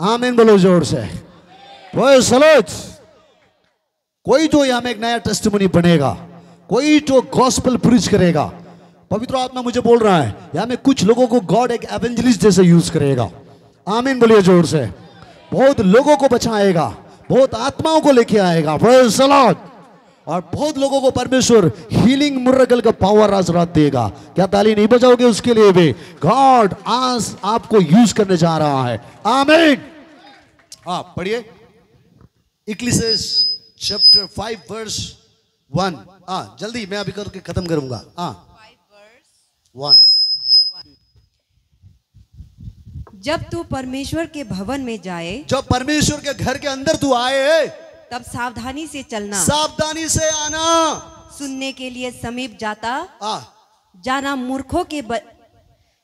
आमीन बोलो ज़ोर से। सलोच कोई तो यहाँ में एक नया टेस्टमनी बनेगा, कोई तो गॉस्पल प्रीच करेगा, पवित्र आत्मा मुझे बोल रहा है, यहाँ में कुछ लोगों को गॉड एक एवेंजलिस्ट जैसे यूज़ करेगा। आमीन बोलिए ज़ोर से। बहुत लोगों को बचाएगा, बहुत आत्माओं को लेके आएगा। सलाद और बहुत लोगों को परमेश्वर हीलिंग मुर्रगल का पावर आज रात देगा। क्या ताली नहीं बजाओगे उसके लिए भी? गॉड आज आपको यूज़ करने जा रहा है। आमीन। हाँ पढ़िए। Ecclesiastes chapter five verse one हाँ जल्दी मैं अभी करके खत्म करूँगा हाँ वन जब तू परमेश्वर के भवन में जाए जब परमेश्वर के घर के अंदर तू आए तब सावधानी से चलना। सावधानी से आना। सुनने के लिए समीप जाता आ, जाना मूर्खों के ब...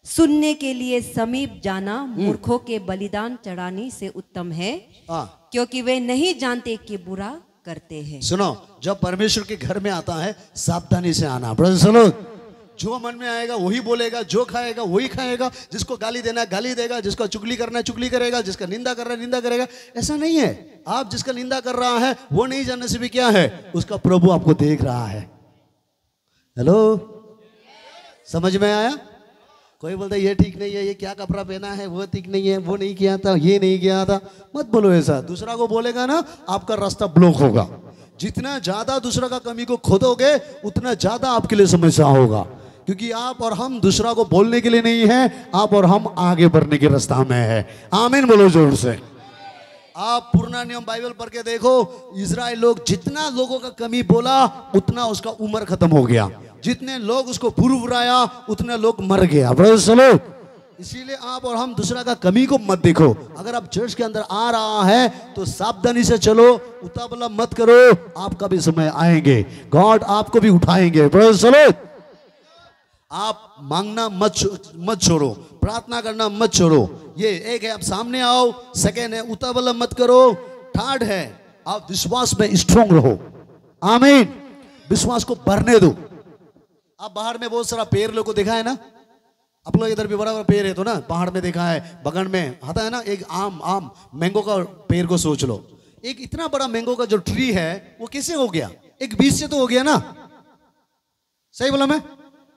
सुनने के लिए समीप जाना मूर्खों के बलिदान चढ़ाने से उत्तम है आ, क्योंकि वे नहीं जानते कि बुरा करते हैं। सुनो जब परमेश्वर के घर में आता है सावधानी से आना। ब्रदर सुनो जो मन में आएगा वही बोलेगा जो खाएगा वही खाएगा जिसको गाली देना गाली देगा जिसको चुगली करना है, चुगली करेगा जिसका निंदा करना है, निंदा करेगा ऐसा नहीं है। आप जिसका निंदा कर रहा है वो नहीं जानने से भी क्या है उसका प्रभु आपको देख रहा है। हेलो समझ में आया? कोई बोलता है, ये ठीक नहीं है, ये क्या कपड़ा पहना है, वो ठीक नहीं है, वो नहीं किया था, ये नहीं किया था। मत बोलो ऐसा। दूसरा को बोलेगा ना, आपका रास्ता ब्लॉक होगा। जितना ज़्यादा दूसरा का कमी को खोदोगे, उतना ज़्यादा आपके लिए समस्या होगा। क्योंकि आप और हम दूसरा को बोलने के लिए नहीं है, आप और हम आगे बढ़ने के रास्ता में है। आमीन बोलो ज़ोर से। आप पुराना नियम बाइबल पढ़ के देखो, इज़राइल लोग जितना लोगों का कमी बोला, उतना उसका उम्र खत्म हो गया। जितने लोग उसको बुरु बुराया उतने लोग मर गया। चलो इसीलिए आप और हम दूसरा का कमी को मत देखो। अगर आप चर्च के अंदर आ रहा है तो सावधानी से चलो, उतावला मत करो, आपका भी समय आएँगे। गॉड आपको भी उठाएँगे। चलो आप मांगना मत मत छोड़ो। प्रार्थना करना मत छोड़ो। ये एक है, आप सामने आओ। सेकेंड है, उतावला मत करो। थर्ड है, आप विश्वास में स्ट्रांग रहो। आमीन विश्वास को भरने दो। आप बाहर में बहुत सारा पेड़ लोग को देखा है ना? आप लोग इधर भी बड़ा बड़ा पेड़ है तो ना पहाड़ में देखा है बगन में आता है ना, एक आम आम मैंगो का पेड़ को सोच लो। एक इतना बड़ा मैंगो का जो ट्री है, वो कैसे हो गया? एक बीज से तो हो गया ना। सही बोला मैं?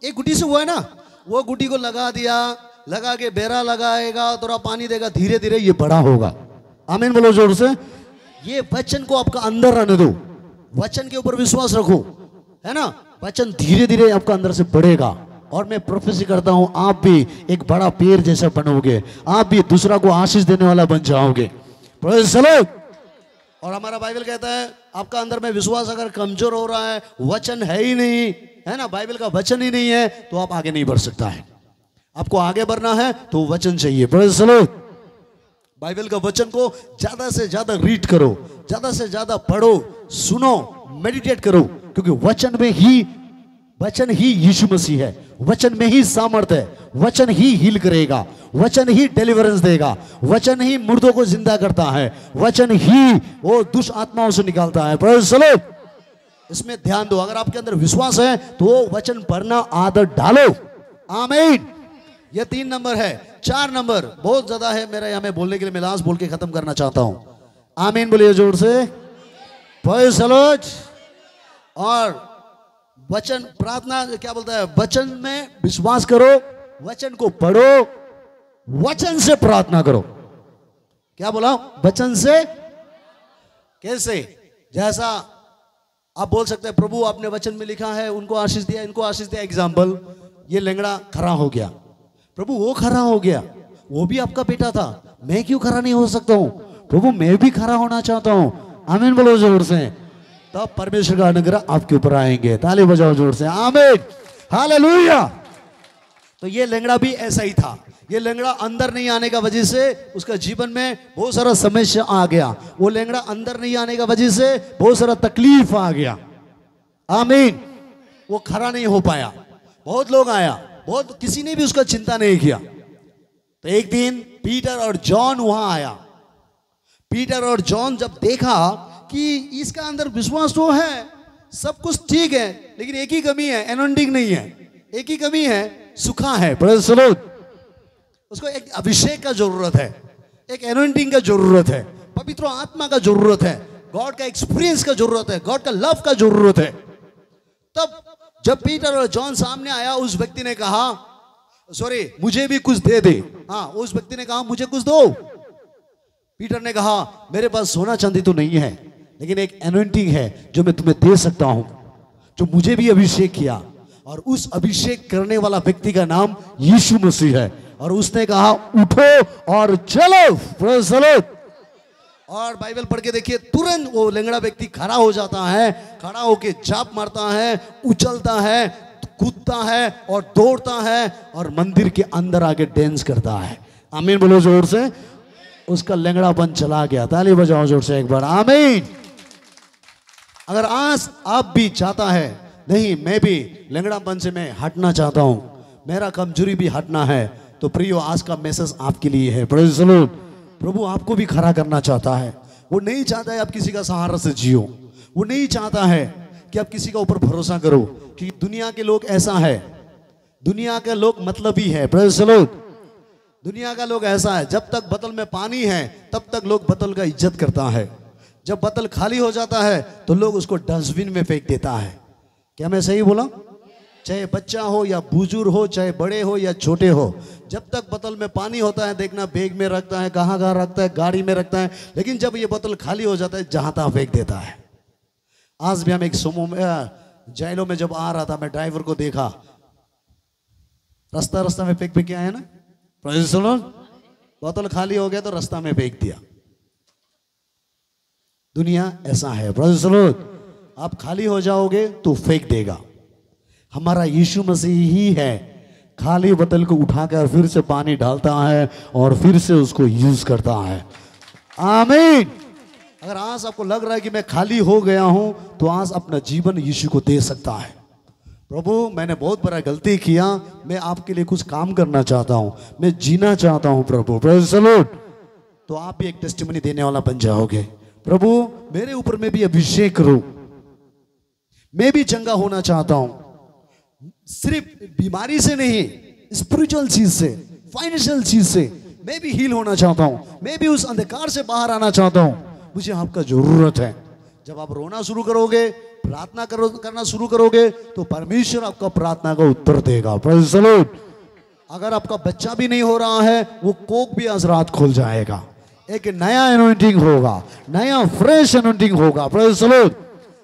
एक गुटी से हुआ है ना? वो गुटी को लगा दिया लगा के बेरा लगाएगा थोड़ा पानी देगा धीरे धीरे ये बड़ा होगा। आमीन बोलो ज़ोर से। ये वचन को आपका अंदर रहने दो। वचन के ऊपर विश्वास रखो, है ना? वचन धीरे धीरे आपका अंदर से बढ़ेगा। और मैं प्रोफेसी करता हूँ, आप भी एक बड़ा पेड़ जैसा बनोगे। आप भी दूसरा को आशीष देने वाला बन जाओगे। Lord. और हमारा बाइबल कहता है, आपका अंदर में विश्वास अगर कमज़ोर हो रहा है, वचन है ही नहीं, है ना? बाइबल का वचन ही नहीं है तो आप आगे नहीं बढ़ सकता है। आपको आगे बढ़ना है तो वचन चाहिए। बाइबल का वचन को ज़्यादा से ज़्यादा रीड करो, ज़्यादा से ज़्यादा पढ़ो, सुनो मेडिटेट करो, क्योंकि वचन में ही, वचन ही यीशु मसीह है। वचन में ही सामर्थ्य है। वचन ही हील करेगा। वचन ही डिलीवरेंस देगा। वचन ही मुर्दों को ज़िंदा करता है। वचन ही, वो दुष्ट आत्माओं से निकालता है। The इसमें ध्यान दो। अगर आपके अंदर विश्वास है तो वचन पढ़ना आदत डालो। आमीन ये तीन नंबर है, चार नंबर, बहुत ज़्यादा है मेरा यहाँ बोलने के लिए मिलास बोल के खत्म करना चाहता हूँ। आमीन बोलिए ज़ोर से। Lord. और वचन, प्रार्थना, क्या बोलता है, वचन में विश्वास करो, वचन को पढ़ो, वचन से प्रार्थना करो। क्या बोला? वचन से। कैसे? जैसा आप बोल सकते हैं, प्रभु आपने वचन में लिखा है, उनको आशीष दिया, इनको आशीष दिया। एग्ज़ाम्पल ये लेंगड़ा खड़ा हो गया। प्रभु, वो खड़ा हो गया। वो भी आपका बेटा था। मैं क्यों खड़ा नहीं हो सकता हूँ? प्रभु, मैं भी खड़ा होना चाहता हूँ। आमीन बोलो ज़ोर से। तब परमेश्वर का अनुग्रह आपके ऊपर आएँगे। ताली बजाओ ज़ोर से। आमीन। हालेलुया। तो ये लेंगड़ा भी ऐसा ही था। ये लंगड़ा अंदर नहीं आने का वजह से उसका जीवन में बहुत सारा समस्या आ गया। वो लंगड़ा अंदर नहीं आने का वजह से बहुत सारा तकलीफ़ आ गया। आमीन। वो खड़ा नहीं हो पाया। बहुत लोग आया। बहुत किसी ने भी उसका चिंता नहीं किया। तो एक दिन पीटर और जॉन वहाँ आया। पीटर और जॉन जब देखा कि इसका अंदर विश्वास तो है, सब कुछ ठीक है, लेकिन एक ही कमी है, एनोंडिंग नहीं है। एक ही कमी है, सुखा है। उसको एक अभिषेक का ज़रूरत है, एक एनोइंटिंग का ज़रूरत है, पवित्र आत्मा का ज़रूरत है, गॉड का एक्सपीरियंस का ज़रूरत है, गॉड का लव का ज़रूरत है। तब जब पीटर और जॉन सामने आया उस व्यक्ति ने कहा सॉरी मुझे भी कुछ दे दे। हाँ उस व्यक्ति ने कहा मुझे कुछ दो। पीटर ने कहा मेरे पास सोना चांदी तो नहीं है लेकिन एक एनोइंटिंग है जो मैं तुम्हें दे सकता हूँ जो मुझे भी अभिषेक किया। और उस अभिषेक करने वाला व्यक्ति का नाम यीशु मसीह है। और उसने कहा उठो और चलो. और बाइबल पढ़ के देखिए, तुरंत वो लंगड़ा व्यक्ति खड़ा हो जाता है, खड़ा होके जाप मारता है, उछलता है, कूदता है और दौड़ता है और मंदिर के अंदर आके डांस करता है। आमीन बोलो ज़ोर से। उसका लेंगड़ापन चला गया। ताली बजाओ ज़ोर से एक बार। आमीन। अगर आज आप भी चाहता है, नहीं, मैं भी लेंगड़ापन से मैं हटना चाहता हूँ। मेरा कमज़ोरी भी हटना है। तो प्रियो, आज का मैसेज आपके लिए है। Lord. प्रभु आपको भी खड़ा करना चाहता है। वो नहीं चाहता है आप किसी का सहारा से जियो। वो नहीं चाहता है कि आप किसी का ऊपर भरोसा करो कि दुनिया के लोग ऐसा है। दुनिया के लोग मतलब ही है। दुनिया का लोग ऐसा है। जब तक बतल में पानी है, तब तक लोग बतल का इज़्ज़त करता है। जब बोतल खाली हो जाता है तो लोग उसको डस्टबिन में फेंक देता है। क्या मैं सही बोला? चाहे बच्चा हो या बुज़ुर्ग हो, चाहे बड़े हो या छोटे हो जब तक बोतल में पानी होता है, देखना बैग में रखता है, कहाँ कहाँ रखता है, गाड़ी में रखता है, लेकिन जब ये बोतल खाली हो जाता है, जहाँ तहाँ फेंक देता है। आज भी हम एक सोमो में जैलो में जब आ रहा था, मैं ड्राइवर को देखा, रास्ता रास्ता में फेंक फेंक के आया ना? the बोतल खाली हो गया तो रास्ता में फेंक दिया। दुनिया ऐसा है आप खाली हो जाओगे तो फेंक देगा। हमारा यीशु मसीह ही है। खाली बोतल को उठाकर फिर से पानी डालता है और फिर से उसको यूज़ करता है। आमीन। अगर आज आपको लग रहा है कि मैं खाली हो गया हूँ तो आज अपना जीवन यीशु को दे सकता है। प्रभु, मैंने बहुत बड़ा गलती किया, मैं आपके लिए कुछ काम करना चाहता हूँ, मैं जीना चाहता हूँ प्रभु। Lord. तो आप भी एक टेस्टिमनी देने वाला बन जाओगे। प्रभु, मेरे ऊपर में भी अभिषेक करो। मैं भी चंगा होना चाहता हूँ। सिर्फ़ बीमारी से नहीं स्पिरिचुअल चीज़ से फाइनेंशियल चीज़ से मैं भी हील होना चाहता हूँ, मैं भी उस अंधकार से बाहर आना चाहता हूँ। मुझे आपका ज़रूरत है। जब आप रोना शुरू करोगे, प्रार्थना करो, करना शुरू करोगे तो परमेश्वर आपका प्रार्थना का उत्तर देगा। Lord. अगर आपका बच्चा भी नहीं हो रहा है, वो कोक भी आज रात खुल जाएगा। एक नया एनोइंटिंग होगा, नया फ्रेश एनोइंटिंग होगा। Lord.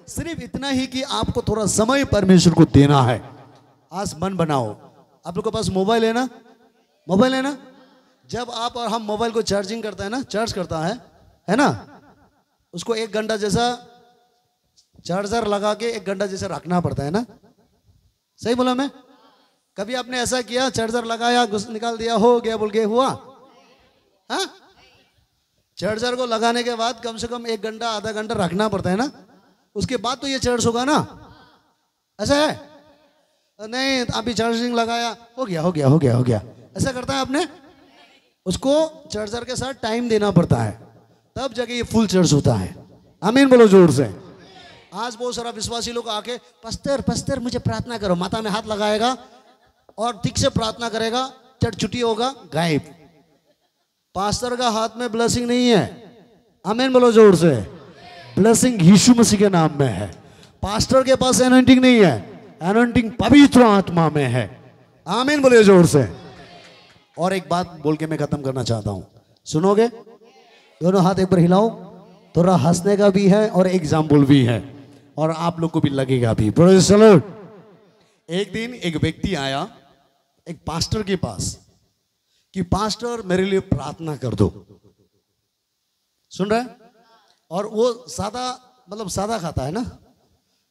सिर्फ़ इतना ही कि आपको थोड़ा समय परमेश्वर को देना है। आज मन बनाओ। आप लोग के पास मोबाइल है ना? मोबाइल है ना? जब आप और हम मोबाइल को चार्जिंग करता है ना चार्ज करता है है ना? उसको एक घंटा जैसा चार्जर लगा के एक घंटा जैसा रखना पड़ता है ना? सही बोला मैं? कभी आपने ऐसा किया चार्जर लगाया, घुस निकाल दिया, हो गया, बोल के हुआ? हाँ? चार्जर को लगाने के बाद कम से कम एक घंटा, आधा घंटा रखना पड़ता है ना? उसके बाद तो ये चार्ज होगा ना? ऐसा है? नहीं अभी चार्जिंग लगाया। हो गया हो गया हो गया हो गया। ऐसा करता है आपने? उसको चार्जर के साथ टाइम देना पड़ता है। तब जाके ये फुल चार्ज होता है। आमीन बोलो ज़ोर से। आज बहुत सारा विश्वासी लोग आके पस्तर पस्तर मुझे प्रार्थना करो। माता में हाथ लगाएगा और ठीक से प्रार्थना करेगा। चट छुट्टी होगा, गायब। पास्तर का हाथ में ब्लेसिंग नहीं है। आमीन बोलो ज़ोर से। ब्लेसिंग यीशु मसीह के नाम में है। पास्टर के पास एनोइंटिंग नहीं है। एनोइंटिंग पवित्र आत्मा में है। आमीन बोले ज़ोर से। और एक बात बोल के मैं खत्म करना चाहता हूँ। सुनोगे? दोनों हाथ एक बार हिलाओ। थोड़ा हंसने का भी है और एग्ज़ाम्पल भी है। और आप लोग को भी लगेगा भी। एक दिन एक व्यक्ति आया, एक पास्टर के पास, कि पास्टर मेरे लिए प्रार्थना कर दो। सुन रहे और वो सादा मतलब सादा खाता है ना?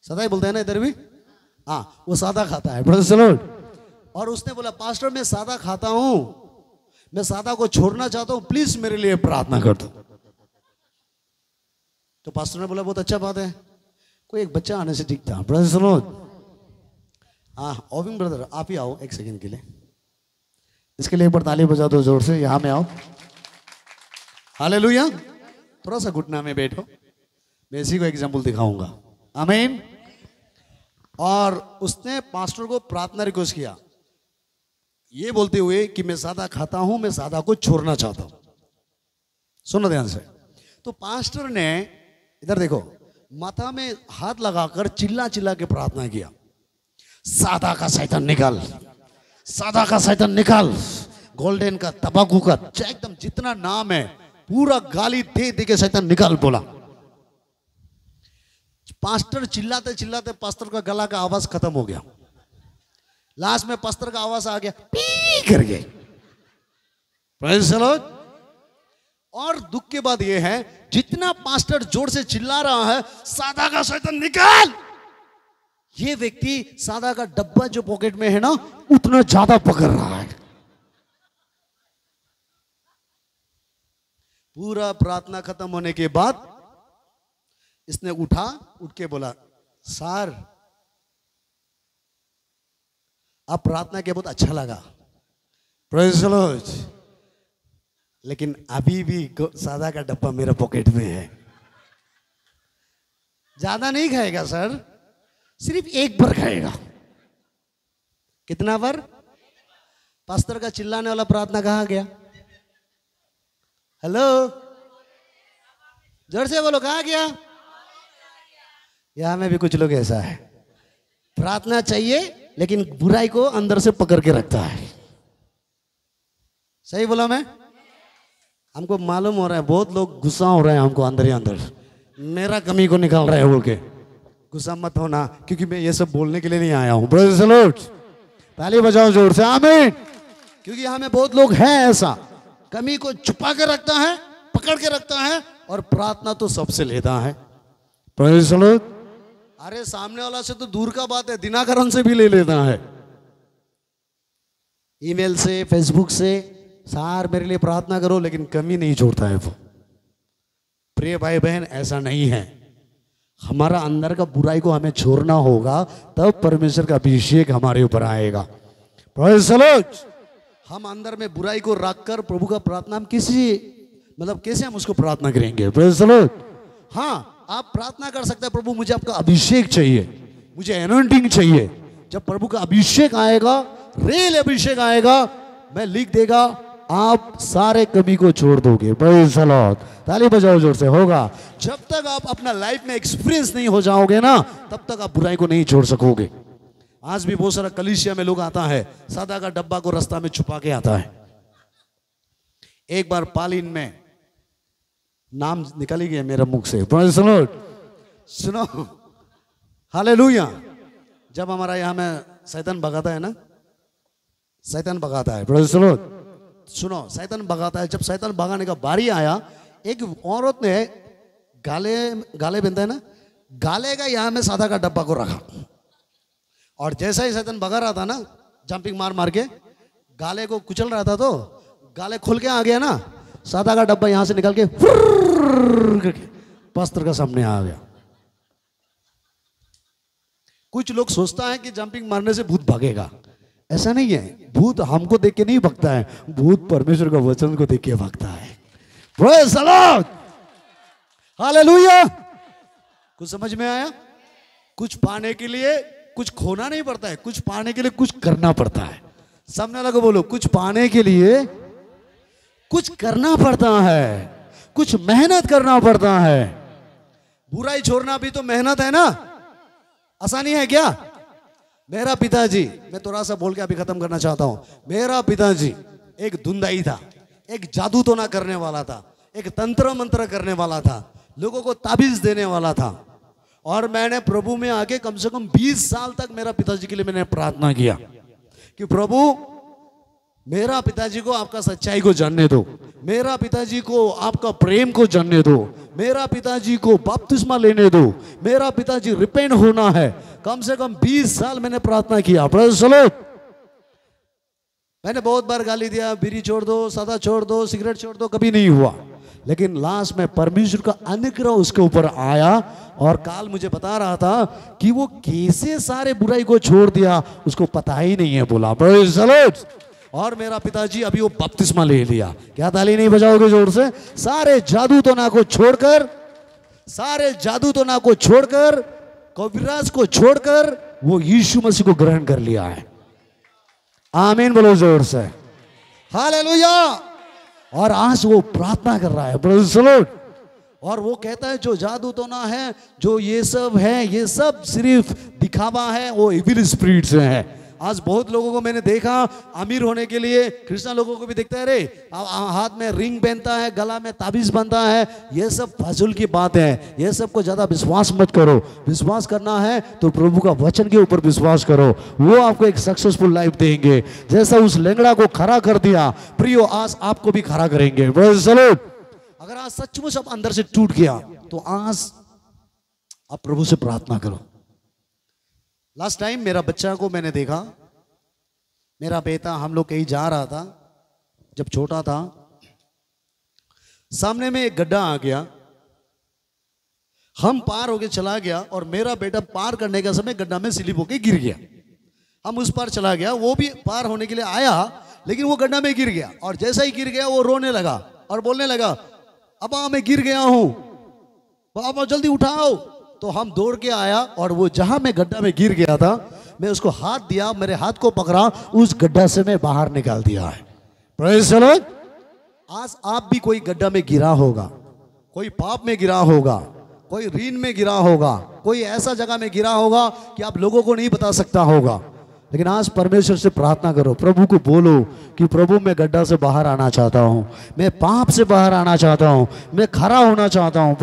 सादा ही बोलते हैं ना इधर भी? हाँ वो सादा खाता है। The और उसने बोला पास्टर मैं सादा खाता हूँ। मैं सादा को छोड़ना चाहता हूँ प्लीज़ मेरे लिए प्रार्थना कर दो। तो पास्टर ने बोला, बहुत अच्छा बात है। कोई एक बच्चा आने से था। ब्रदर सुनो हाँ ओविंग ब्रदर आप ही आओ एक सेकंड के लिए। इसके लिए एक बार ताली बजा दो ज़ोर से, यहाँ में आओ हालेलुया थोड़ा सा घुटना में बैठो। मैं इसी को एग्ज़ाम्पल दिखाऊँगा। आमीन और उसने पास्टर को प्रार्थना रिक्वेस्ट किया। ये बोलते हुए कि मैं सादा खाता हूँ, मैं सादा को छोड़ना चाहता हूँ। सुनो ध्यान से। तो पास्टर ने, इधर देखो, माथा में हाथ लगाकर चिल्ला चिल्ला के प्रार्थना किया। सादा का शैतान निकाल, सादा का शैतान निकाल, गोल्डन का तबाकू का एकदम जितना नाम है, पूरा गाली दे दे के शैतान निकाल बोला। पास्टर चिल्लाते चिल्लाते पास्टर का गला का आवाज़ खत्म हो गया। लास्ट में पास्टर का आवाज़ आ गया पी कर गए. और दुख के बाद यह है, जितना पास्टर ज़ोर से चिल्ला रहा है, सादा का शैतान निकाल। ये व्यक्ति सादा का डब्बा जो पॉकेट में है ना, उतना ज़्यादा पकड़ रहा है। पूरा प्रार्थना खत्म होने के बाद इसने उठा उठ के बोला सर आप प्रार्थना के बहुत अच्छा लगा। Lord. लेकिन अभी भी सादा का डब्बा मेरा पॉकेट में है। ज़्यादा नहीं खाएगा सर। सिर्फ़ एक बार खाएगा। कितना बार पास्तर का चिल्लाने वाला प्रार्थना कहा गया? हेलो ज़ोर से बोलो कहा गया? यहाँ में भी कुछ लोग ऐसा है। प्रार्थना चाहिए, लेकिन बुराई को अंदर से पकड़ के रखता है। सही बोला मैं? हमको मालूम हो रहा है, बहुत लोग गुस्सा हो रहे हैं हमको अंदर ही अंदर। मेरा कमी को निकाल रहे हैं बोल के। गुस्सा मत होना, क्योंकि मैं ये सब बोलने के लिए नहीं आया हूँ। The ताली बजाओ ज़ोर से, आमीन। क्योंकि यहाँ में बहुत लोग हैं ऐसा। कमी को छुपा के रखता है, पकड़ के रखता है, और प्रार्थना तो सबसे लेता है। Lord. अरे सामने वाला से तो दूर का बात है, दिनाकरण से भी ले लेता है। ईमेल से, फेसबुक से, सार मेरे लिए प्रार्थना करो, लेकिन कमी नहीं छोड़ता है वो। प्रिय भाई बहन ऐसा नहीं है। हमारा अंदर का बुराई को हमें छोड़ना होगा, तब परमेश्वर का अभिषेक हमारे ऊपर आएगा। हम अंदर में बुराई को रखकर प्रभु का प्रार्थना, हम किसी मतलब कैसे हम उसको प्रार्थना करेंगे. हाँ आप प्रार्थना कर सकते हैं, प्रभु, मुझे आपका अभिषेक चाहिए, मुझे एनोइंटिंग चाहिए। जब प्रभु का अभिषेक आएगा रेल अभिषेक आएगा, मैं लिख देगा, आप सारे कमी को छोड़ दोगे। ताली बजाओ ज़ोर से, होगा। जब तक आप अपना लाइफ में एक्सपीरियंस नहीं हो जाओगे ना, तब तक आप बुराई को नहीं छोड़ सकोगे। आज भी बहुत सारा कलिशिया में लोग आता है, सादा का डब्बा को रास्ता में छुपा के आता है। एक बार पालिन में नाम निकल ही गया मेरे मुख से। Lord. सुनो हालेलुया जब हमारा यहाँ में सैतन भगाता है ना, शैतान भगाता है। Lord. सुनो, शैतान भगाता है। जब शैतान भगाने का बारी आया, एक औरत ने गाले गाले बनता है ना, गाले का यहाँ में सादा का डब्बा को रखा। और जैसा ही सैतन भगा रहा था ना जंपिंग मार मार के, गाले को कुचल रहा था तो गाले खुल के आ गया ना, सादा का डब्बा यहाँ से निकल के करके। का सामने आ गया। कुछ लोग सोचता है कि जंपिंग मारने से भूत भागेगा। ऐसा नहीं है। भूत हमको देख के नहीं भागता है। भूत परमेश्वर का वचन को देख के भागता है. कुछ समझ में आया? कुछ पाने के लिए कुछ खोना नहीं पड़ता है। कुछ पाने के लिए कुछ करना पड़ता है। सामने वाला को बोलो, कुछ पाने के लिए कुछ करना पड़ता है। कुछ मेहनत करना पड़ता है। बुराई छोड़ना भी तो मेहनत है ना? आसानी है क्या? मेरा पिताजी, मैं थोड़ा सा बोल के अभी खत्म करना चाहता हूँ। मेरा पिताजी एक धुंधाई था, एक जादू टोना करने वाला था, एक तंत्र मंत्र करने वाला था, लोगों को ताबीज देने वाला था। और मैंने प्रभु में आके कम से कम 20 साल तक मेरा पिताजी के लिए मैंने प्रार्थना किया कि प्रभु मेरा पिताजी को आपका सच्चाई को जानने दो। मेरा पिताजी को आपका प्रेम को जानने दो। मेरा पिताजी को बपतिस्मा लेने दो। मेरा पिताजी रिपेंट होना है। कम से कम 20 साल मैंने प्रार्थना किया। The मैंने बहुत बार गाली दिया, बीड़ी छोड़ दो, सादा छोड़ दो, सिगरेट छोड़ दो, कभी नहीं हुआ। लेकिन लास्ट में परमेश्वर का अनुग्रह उसके ऊपर आया और काल मुझे बता रहा था कि वो कैसे सारे बुराई को छोड़ दिया, उसको पता ही नहीं है बोला. और मेरा पिताजी अभी वो बपतिस्मा ले लिया। क्या ताली नहीं बजाओगे ज़ोर से? सारे जादू तो ना को छोड़कर, सारे जादू तो ना को छोड़कर, कविराज को छोड़कर वो यीशु मसीह को ग्रहण कर लिया है। आमीन बोलो ज़ोर से। हालेलुया। और आज वो प्रार्थना कर रहा है the और वो कहता है, जो जादू तो ना है, जो ये सब है, ये सब सिर्फ़ दिखावा है, वो इविल स्पिरिट से है। आज बहुत लोगों को मैंने देखा, अमीर होने के लिए कृष्णा लोगों को भी देखता है रे आ- आ- हाथ में रिंग पहनता है, गला में ताबीज बनता है। ये सब फजूल की बात है। ये सबको ज़्यादा विश्वास मत करो। विश्वास करना है तो प्रभु का वचन के ऊपर विश्वास करो। वो आपको एक सक्सेसफुल लाइफ देंगे। जैसा उस लेंगड़ा को खड़ा कर दिया, प्रियो, आज आपको भी खड़ा करेंगे। चलो अगर आज सचमुच आप अंदर से टूट गया तो आज आप प्रभु से प्रार्थना करो। लास्ट टाइम मेरा बच्चा को मैंने देखा, मेरा बेटा हम लोग कहीं जा रहा था, जब छोटा था, सामने में एक गड्ढा आ गया, हम पार होके चला गया और मेरा बेटा पार करने का समय गड्ढा में स्लिप होके गिर गया। हम उस पार चला गया, वो भी पार होने के लिए आया, लेकिन वो गड्ढा में गिर गया और जैसा ही गिर गया वो रोने लगा और बोलने लगा अब मैं गिर गया हूँ। बाबा जल्दी उठाओ। तो हम दौड़ के आया और वो जहाँ मैं गड्ढा में गिर गया था, मैं उसको हाथ दिया, मेरे हाथ को पकड़ा, उस गड्ढा से मैं बाहर निकाल दिया है. आज आप भी कोई गड्ढा में गिरा होगा, कोई पाप में गिरा होगा, कोई ऋण में गिरा होगा, कोई ऐसा जगह में गिरा होगा कि आप लोगों को नहीं बता सकता होगा लेकिन आज परमेश्वर से प्रार्थना करो, प्रभु को बोलो कि प्रभु, मैं गड्ढा से बाहर आना चाहता हूँ, मैं पाप से बाहर आना चाहता हूँ, मैं खरा होना चाहता हूँ.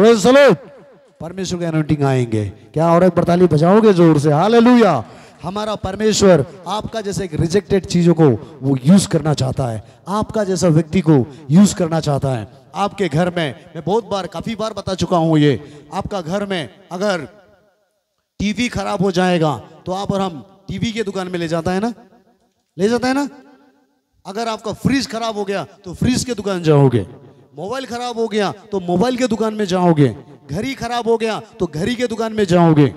परमेश्वर के अनोटिंग आएँगे। क्या और एक बरताली बजाओगे ज़ोर से? हालेलुया हमारा परमेश्वर आपका जैसे एक रिजेक्टेड चीज़ों को वो यूज़ करना चाहता है। आपका जैसा व्यक्ति को यूज़ करना चाहता है। आपके घर में, मैं बहुत बार, काफ़ी बार बता चुका हूँ ये। आपका घर में अगर टीवी खराब हो जाएगा तो आप और हम टीवी के दुकान में ले जाता है ना? ले जाता है ना? अगर आपका फ्रिज खराब हो गया तो फ्रिज के दुकान जाओगे। मोबाइल खराब हो गया तो मोबाइल के दुकान में जाओगे। घड़ी खराब हो गया तो घड़ी के दुकान में जाओगे.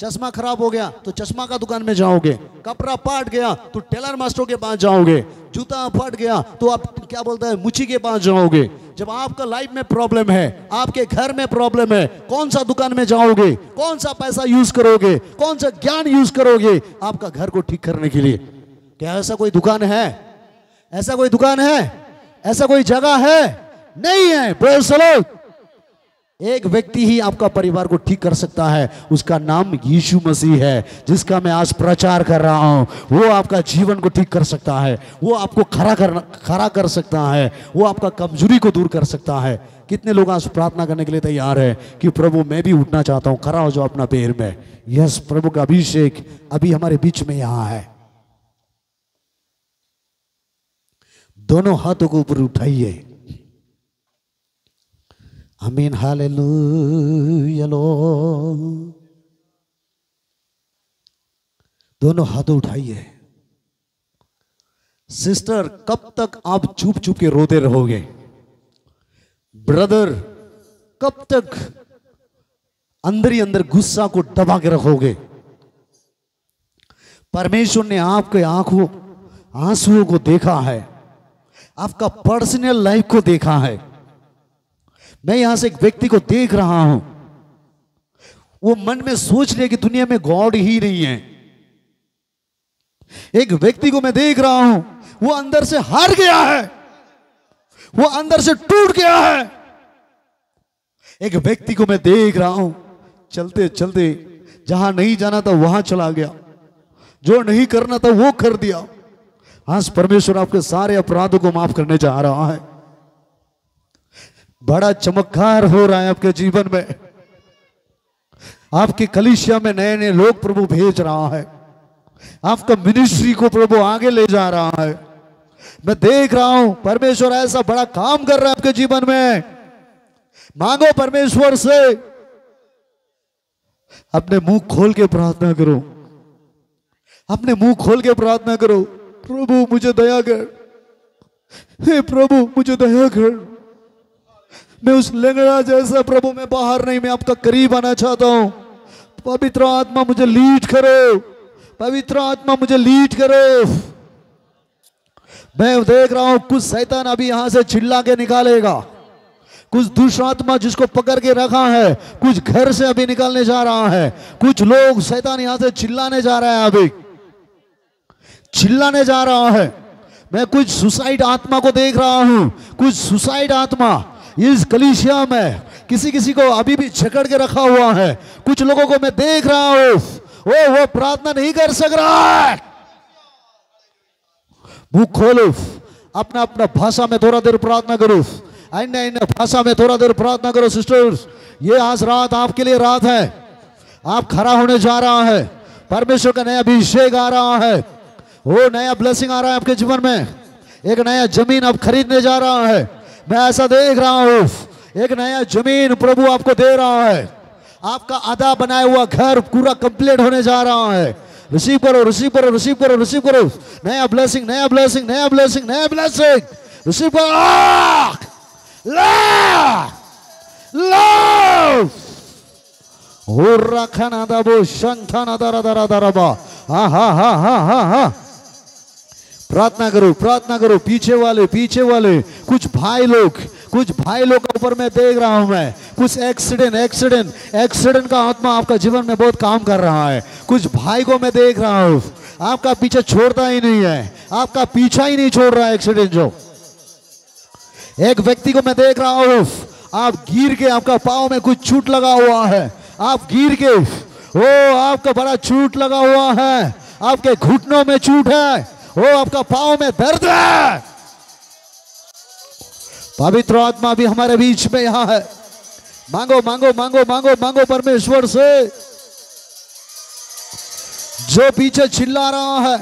चश्मा खराब हो गया तो चश्मा का दुकान में जाओगे। कपड़ा फाट गया तो टेलर मास्टर के पास जाओगे। जूता फट गया तो आप क्या बोलते हैं मुची के पास जाओगे। जब आपका लाइफ में प्रॉब्लम है, आपके घर में प्रॉब्लम है, कौन सा दुकान में जाओगे? कौन सा पैसा यूज़ करोगे? कौन सा ज्ञान यूज़ करोगे? आपका घर को ठीक करने के लिए। क्या ऐसा कोई दुकान है? ऐसा कोई दुकान है? ऐसा कोई जगह है? नहीं है. एक व्यक्ति ही आपका परिवार को ठीक कर सकता है। उसका नाम यीशु मसीह है, जिसका मैं आज प्रचार कर रहा हूँ। वो आपका जीवन को ठीक कर सकता है। वो आपको खड़ा कर खड़ा कर सकता है। वो आपका कमज़ोरी को दूर कर सकता है। कितने लोग आज प्रार्थना करने के लिए तैयार है कि प्रभु, मैं भी उठना चाहता हूँ। खड़ा हो जाओ अपना पैर में। यस, प्रभु का अभिषेक अभी हमारे बीच में यहाँ है। दोनों हाथों को ऊपर उठाइए। आमीन हालेलुया लॉर्ड दोनों हाथों उठाइए। सिस्टर कब तक आप चुप चुप के रोते रहोगे? ब्रदर कब तक अंदर ही अंदर गुस्सा को दबा के रखोगे? परमेश्वर ने आपके आँखों, आंसुओं को देखा है। आपका पर्सनल लाइफ को देखा है। मैं यहाँ से एक व्यक्ति को देख रहा हूँ। वो मन में सोच ले कि दुनिया में गॉड ही नहीं है। एक व्यक्ति को मैं देख रहा हूँ, वो अंदर से हार गया है। वो अंदर से टूट गया है। एक व्यक्ति को मैं देख रहा हूँ, चलते चलते, जहाँ नहीं जाना था वहाँ चला गया। जो नहीं करना था वो कर दिया। आज परमेश्वर आपके सारे अपराधों को माफ़ करने जा रहा है। बड़ा चमत्कार हो रहा है आपके जीवन में। आपकी कलिशिया में नए नए लोग प्रभु भेज रहा है। आपका मिनिस्ट्री को प्रभु आगे ले जा रहा है। मैं देख रहा हूँ, परमेश्वर ऐसा बड़ा काम कर रहा है आपके जीवन में। मांगो परमेश्वर से। अपने मुँह खोल के प्रार्थना करो। अपने मुँह खोल के प्रार्थना करो, प्रभु, मुझे दया कर। हे प्रभु, मुझे दया कर। मैं उस लंगड़ा जैसा प्रभु, मैं बाहर नहीं, मैं आपका करीब आना चाहता हूँ। पवित्र आत्मा मुझे लीड करो। पवित्र आत्मा मुझे लीड करो। मैं देख रहा हूँ, कुछ शैतान अभी यहाँ से चिल्ला के निकालेगा। कुछ दुष्ट आत्मा जिसको पकड़ के रखा है, कुछ घर से अभी निकालने जा रहा है। कुछ लोग शैतान यहाँ से चिल्लाने जा रहा है अभी। चिल्लाने जा रहा है। मैं कुछ सुसाइड आत्मा को देख रहा हूँ। कुछ सुसाइड आत्मा इस कलिशिया में किसी किसी को अभी भी झकड़ के रखा हुआ है। कुछ लोगों को मैं देख रहा हूँ। वो वो प्रार्थना नहीं कर सक रहा है। मुँह खोलो। अपना अपना भाषा में थोड़ा देर प्रार्थना करो। अन्य अन्य भाषा में थोड़ा देर प्रार्थना करो, सिस्टर्स। ये आज रात आपके लिए रात है। आप खड़ा होने जा रहा है। परमेश्वर का नया अभिषेक आ रहा है। वो नया ब्लेसिंग आ रहा है आपके जीवन में। एक नया ज़मीन आप खरीदने जा रहा है। मैं ऐसा देख रहा हूँ, एक नया ज़मीन प्रभु आपको दे रहा है। आपका आधा बनाया हुआ घर पूरा कंप्लीट होने जा रहा है। रिसीव करो रिसीव करो रिसीव करो रिसीव करो। नया ब्लेसिंग नया ब्लेसिंग नया ब्लेसिंग नया ब्लेसिंग रिसीव करो ला ला Hurrakana dabo shantana dara dara dara ba. हा हा हा हा हा हा। प्रार्थना करो प्रार्थना करो, पीछे वाले पीछे वाले। कुछ भाई लोग, कुछ भाई लोग ऊपर मैं देख रहा हूँ मैं। कुछ एक्सीडेंट एक्सीडेंट एक्सीडेंट का आत्मा आपका जीवन में बहुत काम कर रहा है। कुछ भाई को मैं देख रहा हूँ। आपका पीछे छोड़ता ही नहीं है। आपका पीछा ही नहीं छोड़ रहा है एक्सीडेंट जो। एक व्यक्ति को मैं देख रहा हूँ। आप गिर के, आपका पाव में कुछ छूट लगा हुआ है। आप गिर के, ओ, आपका बड़ा चूट लगा हुआ है। आपके घुटनों में चूट है। ओ आपका पाँव में दर्द है। पवित्र आत्मा भी हमारे बीच में यहाँ है। मांगो मांगो मांगो मांगो मांगो परमेश्वर से। जो पीछे चिल्ला रहा है,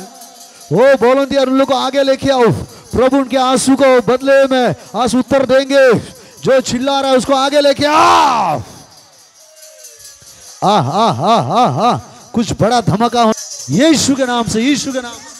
वो बोलो दिया उन लोग को आगे लेके आओ। प्रभु उनके आँसू को बदले में आँसू उत्तर देंगे। जो चिल्ला रहा है, उसको आगे लेके आओ। आ हा हा हा हा कुछ बड़ा धमाका हो। यीशु के नाम से, यीशु के नाम से।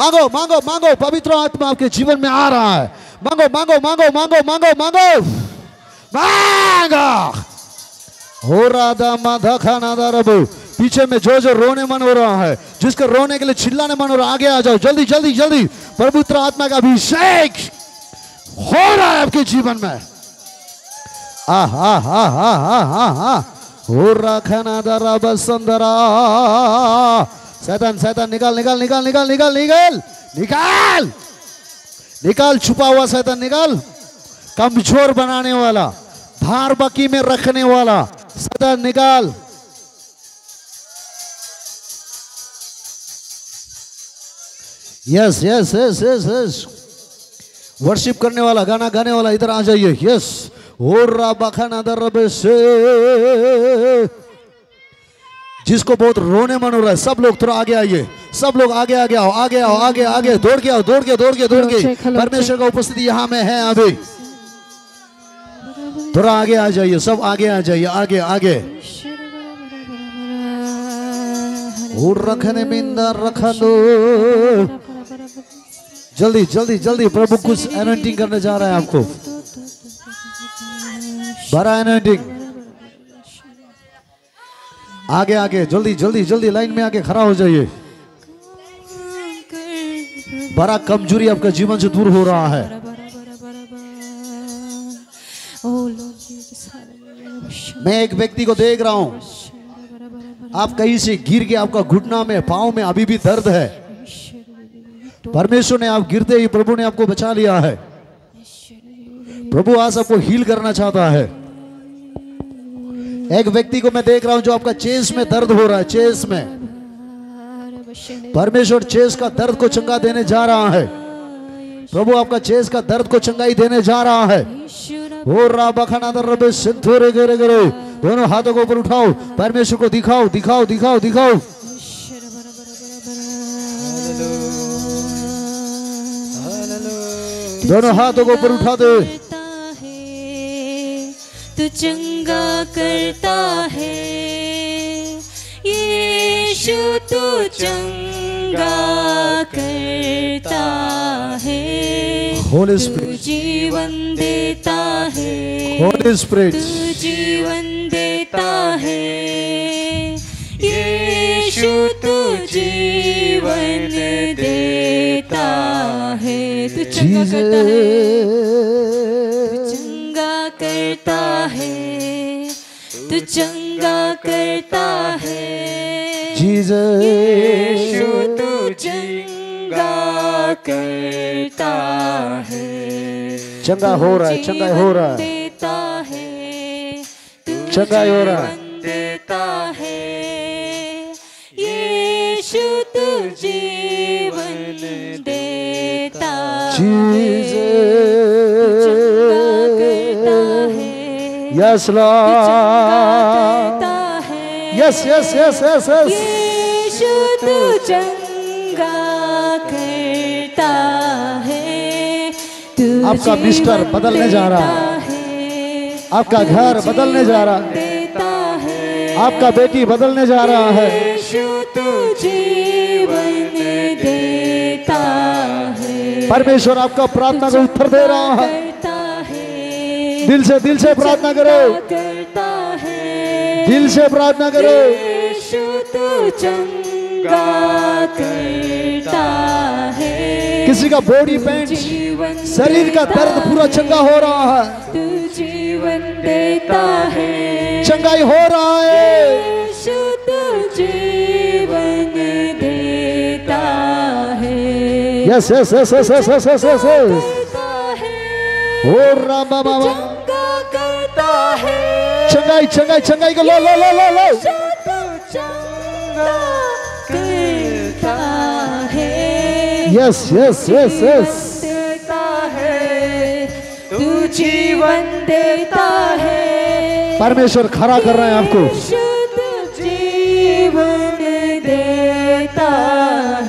मांगो मांगो मांगो, पवित्र आत्मा आपके जीवन में आ रहा है। मांगो मांगो मांगो मांगो मांगो मांगो। मांगो। हो राधा माधा खाना रबू। पीछे में जो जो रोने मन हो रहा है, जिसके रोने के लिए चिल्लाने मन हो रहा आगे आ जाओ। जल्दी जल्दी जल्दी। पवित्र आत्मा का अभिषेक हो रहा है आपके जीवन में। आ हा हा हा हा हा हा हो रखना दरा बसंदरा शैतान शैतान, निकाल निकाल निकाल निकाल निकाल निकाल निकाल। निकाल, छुपा हुआ शैतान, निकाल। कमज़ोर बनाने वाला, धार बकी में रखने वाला, शैतान, निकाल। Yes yes yes yes yes worship करने वाला, गाना गाने वाला, इधर आ जाइए। यस और बखाना दर से। जिसको बहुत रोने मन हो रहा है सब लोग थोड़ा आगे आइए। सब लोग आगे आगे आओ आगे आओ आगे आगे दौड़ के आओ दौड़ के दौड़ के दौड़ के। परमेश्वर का उपस्थिति यहाँ में है अभी थोड़ा आगे आ जाइए सब आगे आ जाइए आगे आगे। रखने मिंदा रखा दो जल्दी जल्दी जल्दी प्रभु कुछ एनोइंटिंग करने जा रहा है आपको। बड़ा एनोइंटिंग आगे आगे, जल्दी जल्दी जल्दी लाइन में आके खड़ा हो जाइए। बड़ा कमज़ोरी आपका जीवन से दूर हो रहा है। मैं एक व्यक्ति को देख रहा हूँ। आप कहीं से गिर के आपका घुटना में, पाँव में अभी भी दर्द है। परमेश्वर ने आप गिरते ही प्रभु ने आपको बचा लिया है। प्रभु आज आपको हील करना चाहता है। एक व्यक्ति को मैं देख रहा हूँ जो आपका चेस में दर्द हो रहा है, चेस में। परमेश्वर चेस का दर्द को चंगा देने जा रहा है। प्रभु आपका चेस का दर्द को चंगाई देने जा रहा है। गेरे गेरे दोनों हाथों को ऊपर उठाओ, परमेश्वर को दिखाओ दिखाओ दिखाओ दिखाओ। दोनों हाथों को ऊपर उठा दे। तू चंगा करता है। यीशु तू चंगा करता है। होली तू जीवन देता है। होली स्पिरिट तू जीवन देता है। यीशु तू जीवन देता है। तू चंगा करता है। करता है तू चंगा करता है। यीशु तू चंगा करता है। चंगा हो रहा है चंगा हो रहा है। देता है तू चंगा हो रहा है। देता है। यीशु तू जीवन देता Jesus. Yes yes yes yes yes. Yes तू चंगा करता है। आपका बिस्तर बदलने जा रहा है। आपका घर बदलने जा रहा है। आपका बेटी बदलने जा रहा है। परमेश्वर आपका प्रार्थना का उत्तर दे रहा है। दिल से दिल से प्रार्थना करो। करता है। दिल से प्रार्थना करो। यीशु तू चंगा करता है। किसी का बॉडी पेन जीवन शरीर का दर्द पूरा चंगा हो रहा है। तू जीवन देता है। चंगाई हो रहा है। यीशु तू जीवन देता है। Yes yes yes yes yes yes yes yes ओ राम बाबा चंगाई चंगाई चंगाई को लो लो लो लो लो। यस यस यस यस जीवन देता है परमेश्वर खड़ा कर रहे हैं आपको। जीवन देता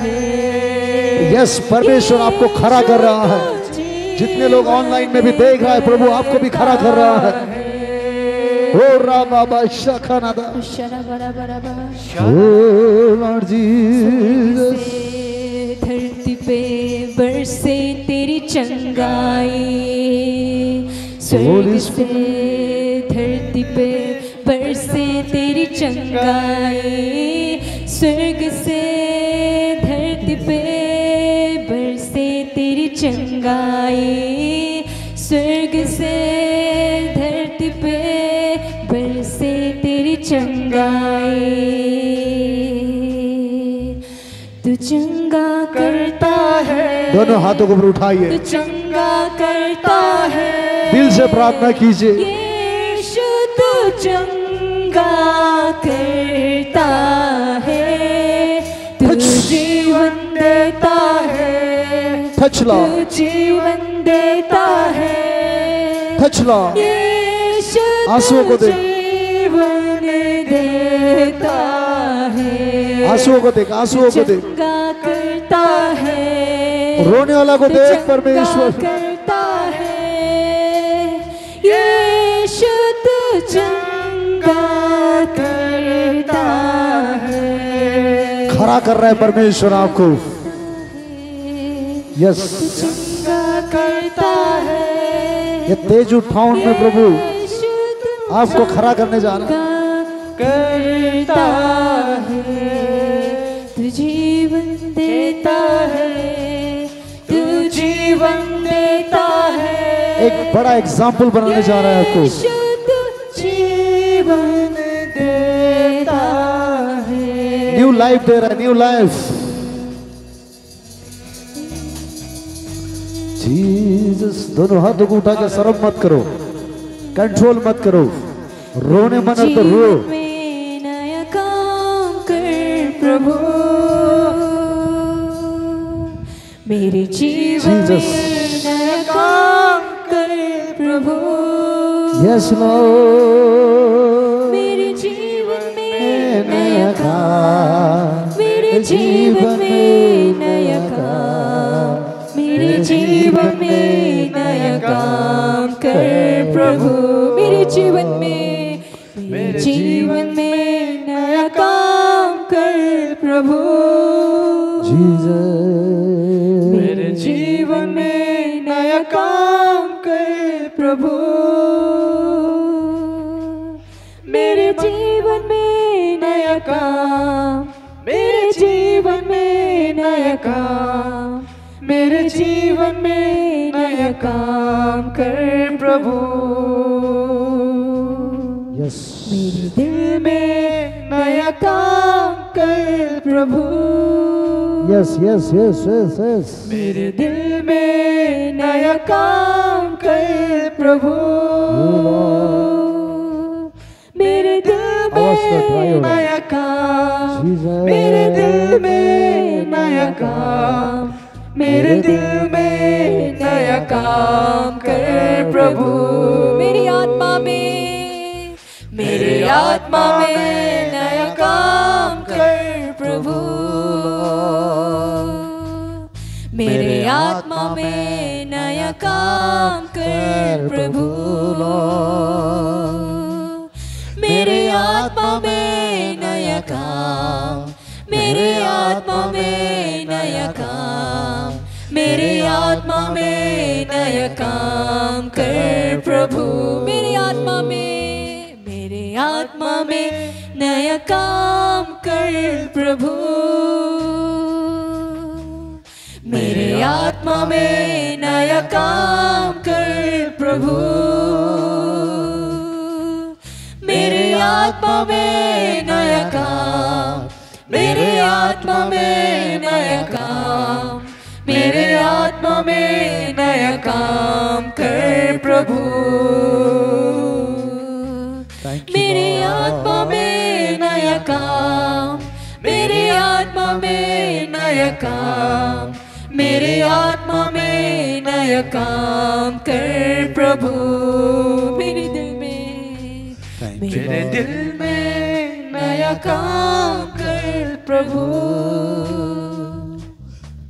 है यस परमेश्वर आपको खड़ा कर रहा है। जितने लोग ऑनलाइन में भी देख रहा है, प्रभु आपको भी खड़ा कर रहा है। ओ राम बाबा शखानादा ओ लॉर्ड जीसस धरती पे बरसे तेरी चंगाई। स्वर्ग से धरती पे बरसे तेरी चंगाई। स्वर्ग से धरती पे बरसे तेरी चंगाई। स्वर्ग से बरसे तेरी चंगाई। तू चंगा करता है। दोनों हाथों को ऊपर तू चंगा करता है। दिल से प्रार्थना कीजिए। यीशु तू चंगा करता है। तू जीवन देता है। टच ला तू जीवन देता है। टच ला आंसुओं को देख। देता है। आंसुओं को देख आंसुओं को देख। करता है। रोने वाला को देख परमेश्वर। करता है। यीशु तू चंगा करता है। खड़ा कर रहा है परमेश्वर आपको। यस करता है। ये तेज उठाउन में प्रभु। आपको खड़ा करने जा रहा है। करता है तू जीवन देता है तू जीवन देता है। एक बड़ा एग्ज़ाम्पल बनाने जा रहा है आपको। जीवन देता है। न्यू लाइफ दे रहा है न्यू लाइफ जीसस दोनों हाथों को उठा के शर्म मत करो। कंट्रोल मत करो। रोने मन है तो रो नया काम कर प्रभु। मेरे जीवन नया काम कर प्रभु। यस मेरे जीवन में नया नया काम। मेरे जीवन में नया काम। मेरे जीवन में नया काम कर। प्रभु मेरे जीवन में मेरे जीवन में नया काम कर प्रभु। मेरे जीवन में नया काम कर प्रभु। मेरे जीवन में नया काम मेरे जीवन में नया काम मेरे जीवन में नया काम कर प्रभु। प्रभु। Yes yes yes yes yes मेरे दिल में नया काम कर प्रभु। मेरे दिल आवाज़ तो ट्राई में हो रहा है। नया काम। Jesus. मेरे दिल में नया काम। मेरे दिल में नया काम कर प्रभु। मेरी आत्मा में मेरी आत्मा में नया काम कर प्रभु। मेरे आत्मा में नया काम कर प्रभु। मेरे आत्मा में नया काम मेरे आत्मा में नया काम। मेरे आत्मा में नया काम कर प्रभु। मेरी आत्मा में आत्मा में नया काम कर, प्रभु। मेरे आत्मा में नया काम कर, प्रभु। मेरे आत्मा में नया काम, मेरे आत्मा में नया काम, मेरे आत्मा में नया काम कर, प्रभु। आत्मा में नया काम मेरे आत्मा में नया काम मेरे आत्मा में नया काम कर प्रभु मेरे दिल में मेरे दिल में नया काम कर प्रभु।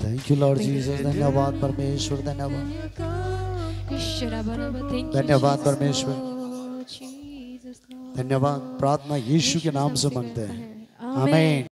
Thank you, Lord Jesus. धन्यवाद परमेश्वर धन्यवाद। धन्यवाद परमेश्वर। धन्यवाद। प्रार्थना यीशु के नाम से मांगते हैं। आमीन।